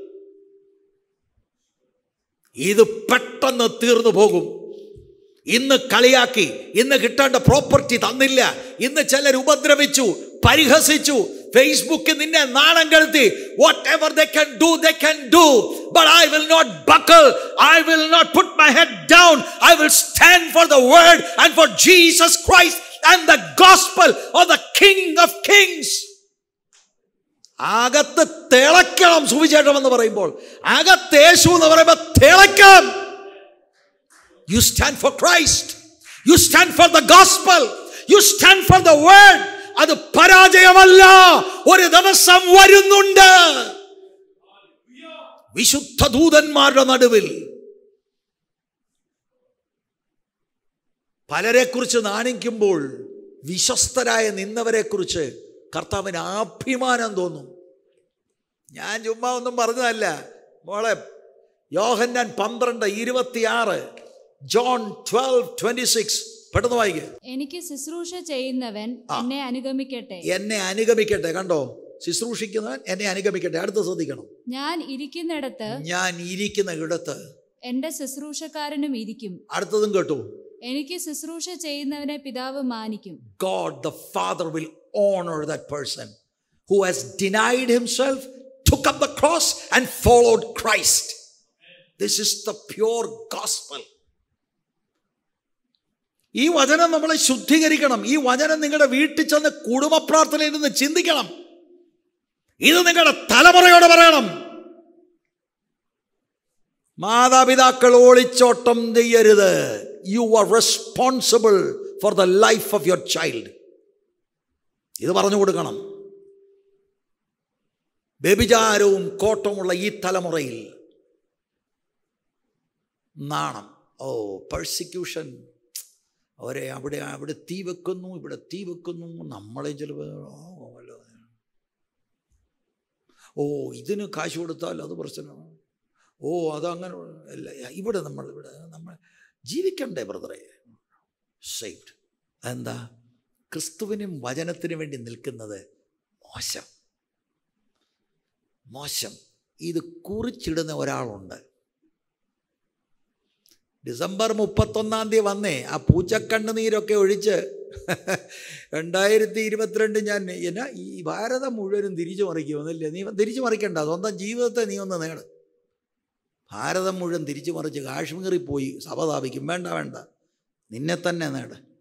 ഇത് പെട്ടെന്ന് തീർന്നു പോകും. ഇന്ന് കളിയാക്കി. ഇന്ന് കിട്ടേണ്ട പ്രോപ്പർട്ടി തന്നില്ല. ഇന്ന് ചിലർ ഉപദ്രവിച്ചു. പരിഹസിച്ചു. ഫേസ്ബുക്കിൽ നിന്നെ നാണം കെടുത്തി. Whatever they can do they can do but I will not buckle I will not put my head down I will stand for the word and for Jesus Christ and the gospel of the King of Kings അകത്ത് തിളക്കണം സുവിശേഷം എന്ന് പറയുമ്പോൾ. അകത്ത് യേശു എന്ന് പറയുമ്പോൾ തിളക്കണം. You stand for Christ. You stand for the gospel. You stand for the word. അത് പരാജയമല്ല. ഒരു ദിവസം വരുന്നുണ്ട്. വിശുദ്ധ ദൂതന്മാരുടെ നടുവിൽ. പലരെക്കുറിച്ച് നാണിക്കുമ്പോൾ വിശ്വസ്തരായ നിന്നവരെക്കുറിച്ച് കർത്താവിന് അഭിമാനം തോന്നും. ഞാൻ ചുമ്മാ ഒന്നും പറഞ്ഞതല്ല. മോളെ യോഹന്നാൻ പന്ത്രണ്ട് ഇരുപത്തിയാറ് ജോൺ ട്വൽവ് ട്വന്റി സിക്സ് പെട്ടെന്ന് വായിക്കേ. എനിക്ക് ശുശ്രൂഷ ചെയ്യുന്നവൻ എന്നെ അനുഗമിക്കട്ടെ. എന്നെ അനുഗമിക്കട്ടെ കണ്ടോ? ശുശ്രൂഷിക്കുന്നവൻ എന്നെ അനുഗമിക്കട്ടെ. അടുത്ത് ശ്രദ്ധിക്കണം. ഞാൻ ഇരിക്കുന്നിടത്ത് ഞാൻ ഇരിക്കുന്ന ഇടത്ത് എന്റെ ശുശ്രൂഷക്കാരനും ഇരിക്കും. അടുത്തതും കേട്ടു. എനിക്ക് ശുശ്രൂഷ ചെയ്യുന്നവനെ പിതാവ് മാനിക്കും. God the Father will honour that person who has denied himself took up the cross, and followed Christ. This is the pure gospel. ഈ വചനം നമ്മൾ ശുദ്ധീകരിക്കണം. ഈ വചനം നിങ്ങളുടെ വീട്ടിൽ ചെന്ന് കുടുംബ പ്രാർത്ഥനയിൽ നിന്ന് ചിന്തിക്കണം. ഇത് നിങ്ങളുടെ തലമുറയോട് പറയണം. മാതാപിതാക്കൾ ഓളിച്ചോട്ടം ചെയ്യരുത്. You are responsible for the life of your child ഇത് പറഞ്ഞു കൊടുക്കണം. വ്യഭിചാരവും കോട്ടമുള്ള ഈ തലമുറയിൽ നാണം. ഓ പെർസിക്യൂഷൻ അവരെ അവിടെ അവിടെ തീ വെക്കുന്നു ഇവിടെ തീ വെക്കുന്നു. നമ്മളെ ചിലപ്പോൾ ഓ, ഓ ഇതിന് കാശ് കൊടുത്താൽ അത് പ്രശ്നമാണ് ഓ അതങ്ങനെ അല്ല ഇവിടെ നമ്മൾ ഇവിടെ നമ്മൾ ജീവിക്കണ്ടേ ബ്രദറെ? സേഫ്ഡ് എന്താ ക്രിസ്തുവിനും വചനത്തിനും വേണ്ടി നിൽക്കുന്നത് മോശം. മോശം. ഇത് കുറിച്ചിടുന്ന ഒരാളുണ്ട്. ഡിസംബർ മുപ്പത്തൊന്നാം തീയതി വന്നേ. ആ പൂച്ചക്കണ്ണുനീരൊക്കെ ഒഴിച്ച് രണ്ടായിരത്തി ഇരുപത്തിരണ്ട് ഞാൻ എന്നാ ഈ ഭാരതം മുഴുവനും തിരിച്ചു മറിക്കുമെന്നല്ലേ നീ തിരിച്ചു മറിക്കണ്ട. സ്വന്തം ജീവിതത്തെ നീ ഒന്ന് നേട്. ഭാരതം മുഴുവൻ തിരിച്ചു മറിച്ച് കാശ്മീറിൽ പോയി സഭ താപിക്കും വേണ്ട വേണ്ട. നിന്നെ തന്നെ നേട്.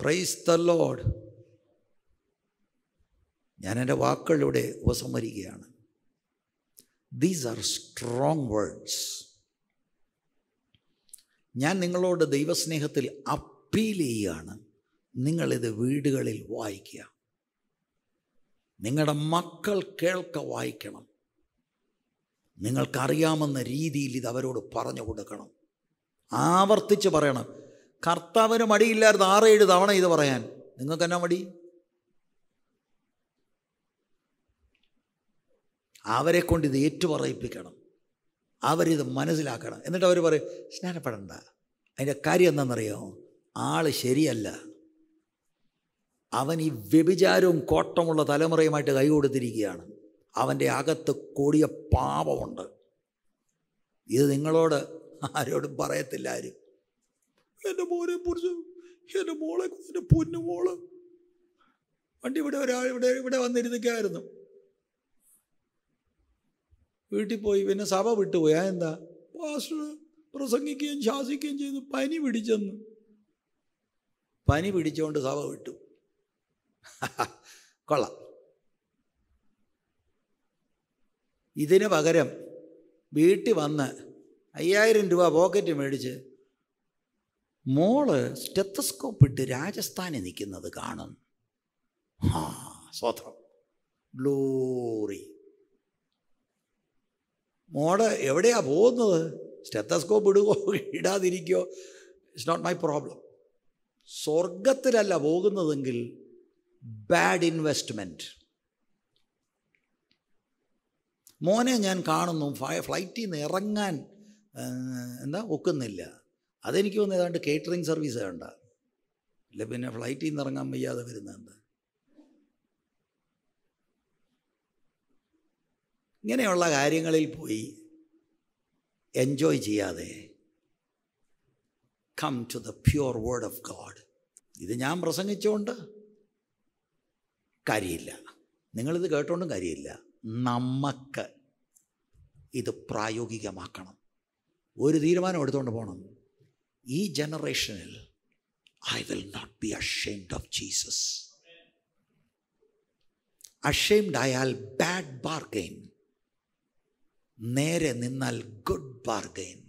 പ്രൈസ് ദ ലോഡ് ഞാൻ എന്റെ വാക്കുകളിലൂടെ ഉപസംഹരിക്കുകയാണ്. ദീസ് ആർ സ്ട്രോങ് വേർഡ്സ് ഞാൻ നിങ്ങളോട് ദൈവസ്നേഹത്തിൽ അപ്പീൽ ചെയ്യുകയാണ് നിങ്ങളിത് വീടുകളിൽ വായിക്കുക. നിങ്ങളുടെ മക്കൾ കേൾക്ക വായിക്കണം. നിങ്ങൾക്കറിയാമെന്ന രീതിയിൽ ഇത് അവരോട് പറഞ്ഞു കൊടുക്കണം. ആവർത്തിച്ച് പറയണം. കർത്താവിന് മടിയില്ലായിരുന്നു ആറേഴ് തവണ ഇത് പറയാൻ. നിങ്ങൾക്ക് എന്നാ മടി? അവരെ കൊണ്ട് ഇത് ഏറ്റുപറയിപ്പിക്കണം. അവരിത് മനസ്സിലാക്കണം. എന്നിട്ട് അവർ പറയും സ്നാനപ്പെടണ്ട. അതിന്റെ കാര്യം എന്താണെന്നറിയോ? ആൾ ശരിയല്ല. അവൻ ഈ വ്യഭിചാരവും കോട്ടമുള്ള തലമുറയുമായിട്ട് കൈ കൊടുത്തിരിക്കുകയാണ്. അവന്റെ അകത്ത് കൂടിയ പാപമുണ്ട്. ഇത് നിങ്ങളോട് ആരോടും പറയത്തില്ല ആരും. എന്റെ മോനെ കുറിച്ച് എന്റെ മോളെ എന്റെ പൊന്നു മോൾ. വണ്ടി ഇവിടെ ഒരാൾ ഇവിടെ ഇവിടെ വന്നിരുന്നിക്കായിരുന്നു വീട്ടിൽ പോയി പിന്നെ സഭ വിട്ടുപോയി. ആ എന്താ പാസ്റ്റർ പ്രസംഗിക്കുകയും ശാസിക്കുകയും ചെയ്തു. പനി പിടിച്ചെന്ന്. പനി പിടിച്ചുകൊണ്ട് സഭ വിട്ടു. (laughs) കൊള്ളാം. ഇതിന് പകരം വീട്ടിൽ വന്ന് അയ്യായിരം രൂപ പോക്കറ്റ് മേടിച്ച് മോൾ സ്റ്റെത്തസ്കോപ്പ് ഇട്ട് രാജസ്ഥാനിൽ നിൽക്കുന്നത് കാണും. ആ സ്വത്രം ഗ്ലോറി. മോൾ എവിടെയാ പോകുന്നത്? സ്റ്റെത്തസ്കോപ്പ് ഇടുകയോ (laughs) ഇടാതിരിക്കുകയോ ഇറ്റ്സ് നോട്ട് മൈ പ്രോബ്ലം സ്വർഗത്തിലല്ല പോകുന്നതെങ്കിൽ ബാഡ് ഇൻവെസ്റ്റ്മെന്റ് മോനെ ഞാൻ കാണുന്നു ഫ്ലൈ- ഫ്ലൈറ്റിൽ നിന്ന് ഇറങ്ങാൻ എന്താ ഒക്കുന്നില്ല. അതെനിക്ക് തോന്നുന്നു ഏതാണ്ട് കേറ്ററിംഗ് സർവീസ് വേണ്ട അല്ലെ പിന്നെ ഫ്ലൈറ്റിൽ നിന്ന് ഇറങ്ങാൻ വയ്യാതെ വരുന്നുണ്ട് ഇങ്ങനെയുള്ള കാര്യങ്ങളിൽ പോയി എൻജോയ് ചെയ്യാതെ come to the pure word of God ഇത് ഞാൻ പ്രസംഗിച്ചുകൊണ്ട് കാര്യമില്ല. നിങ്ങളിത് കേട്ടോണ്ടും കാര്യമില്ല. നമുക്ക് ഇത് പ്രായോഗികമാക്കണം. ഒരു തീരുമാനം എടുത്തുകൊണ്ട് പോകണം ഈ ജനറേഷനിൽ I will not be ashamed of Jesus ashamed ആയാൽ ബാഡ് ബാർഗെയിൻ നേരെ നിന്നാൽ ഗുഡ് ബാർഗെയിൻ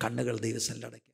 കണ്ണുകൾ ദൈവസല്ലടയ്ക്കും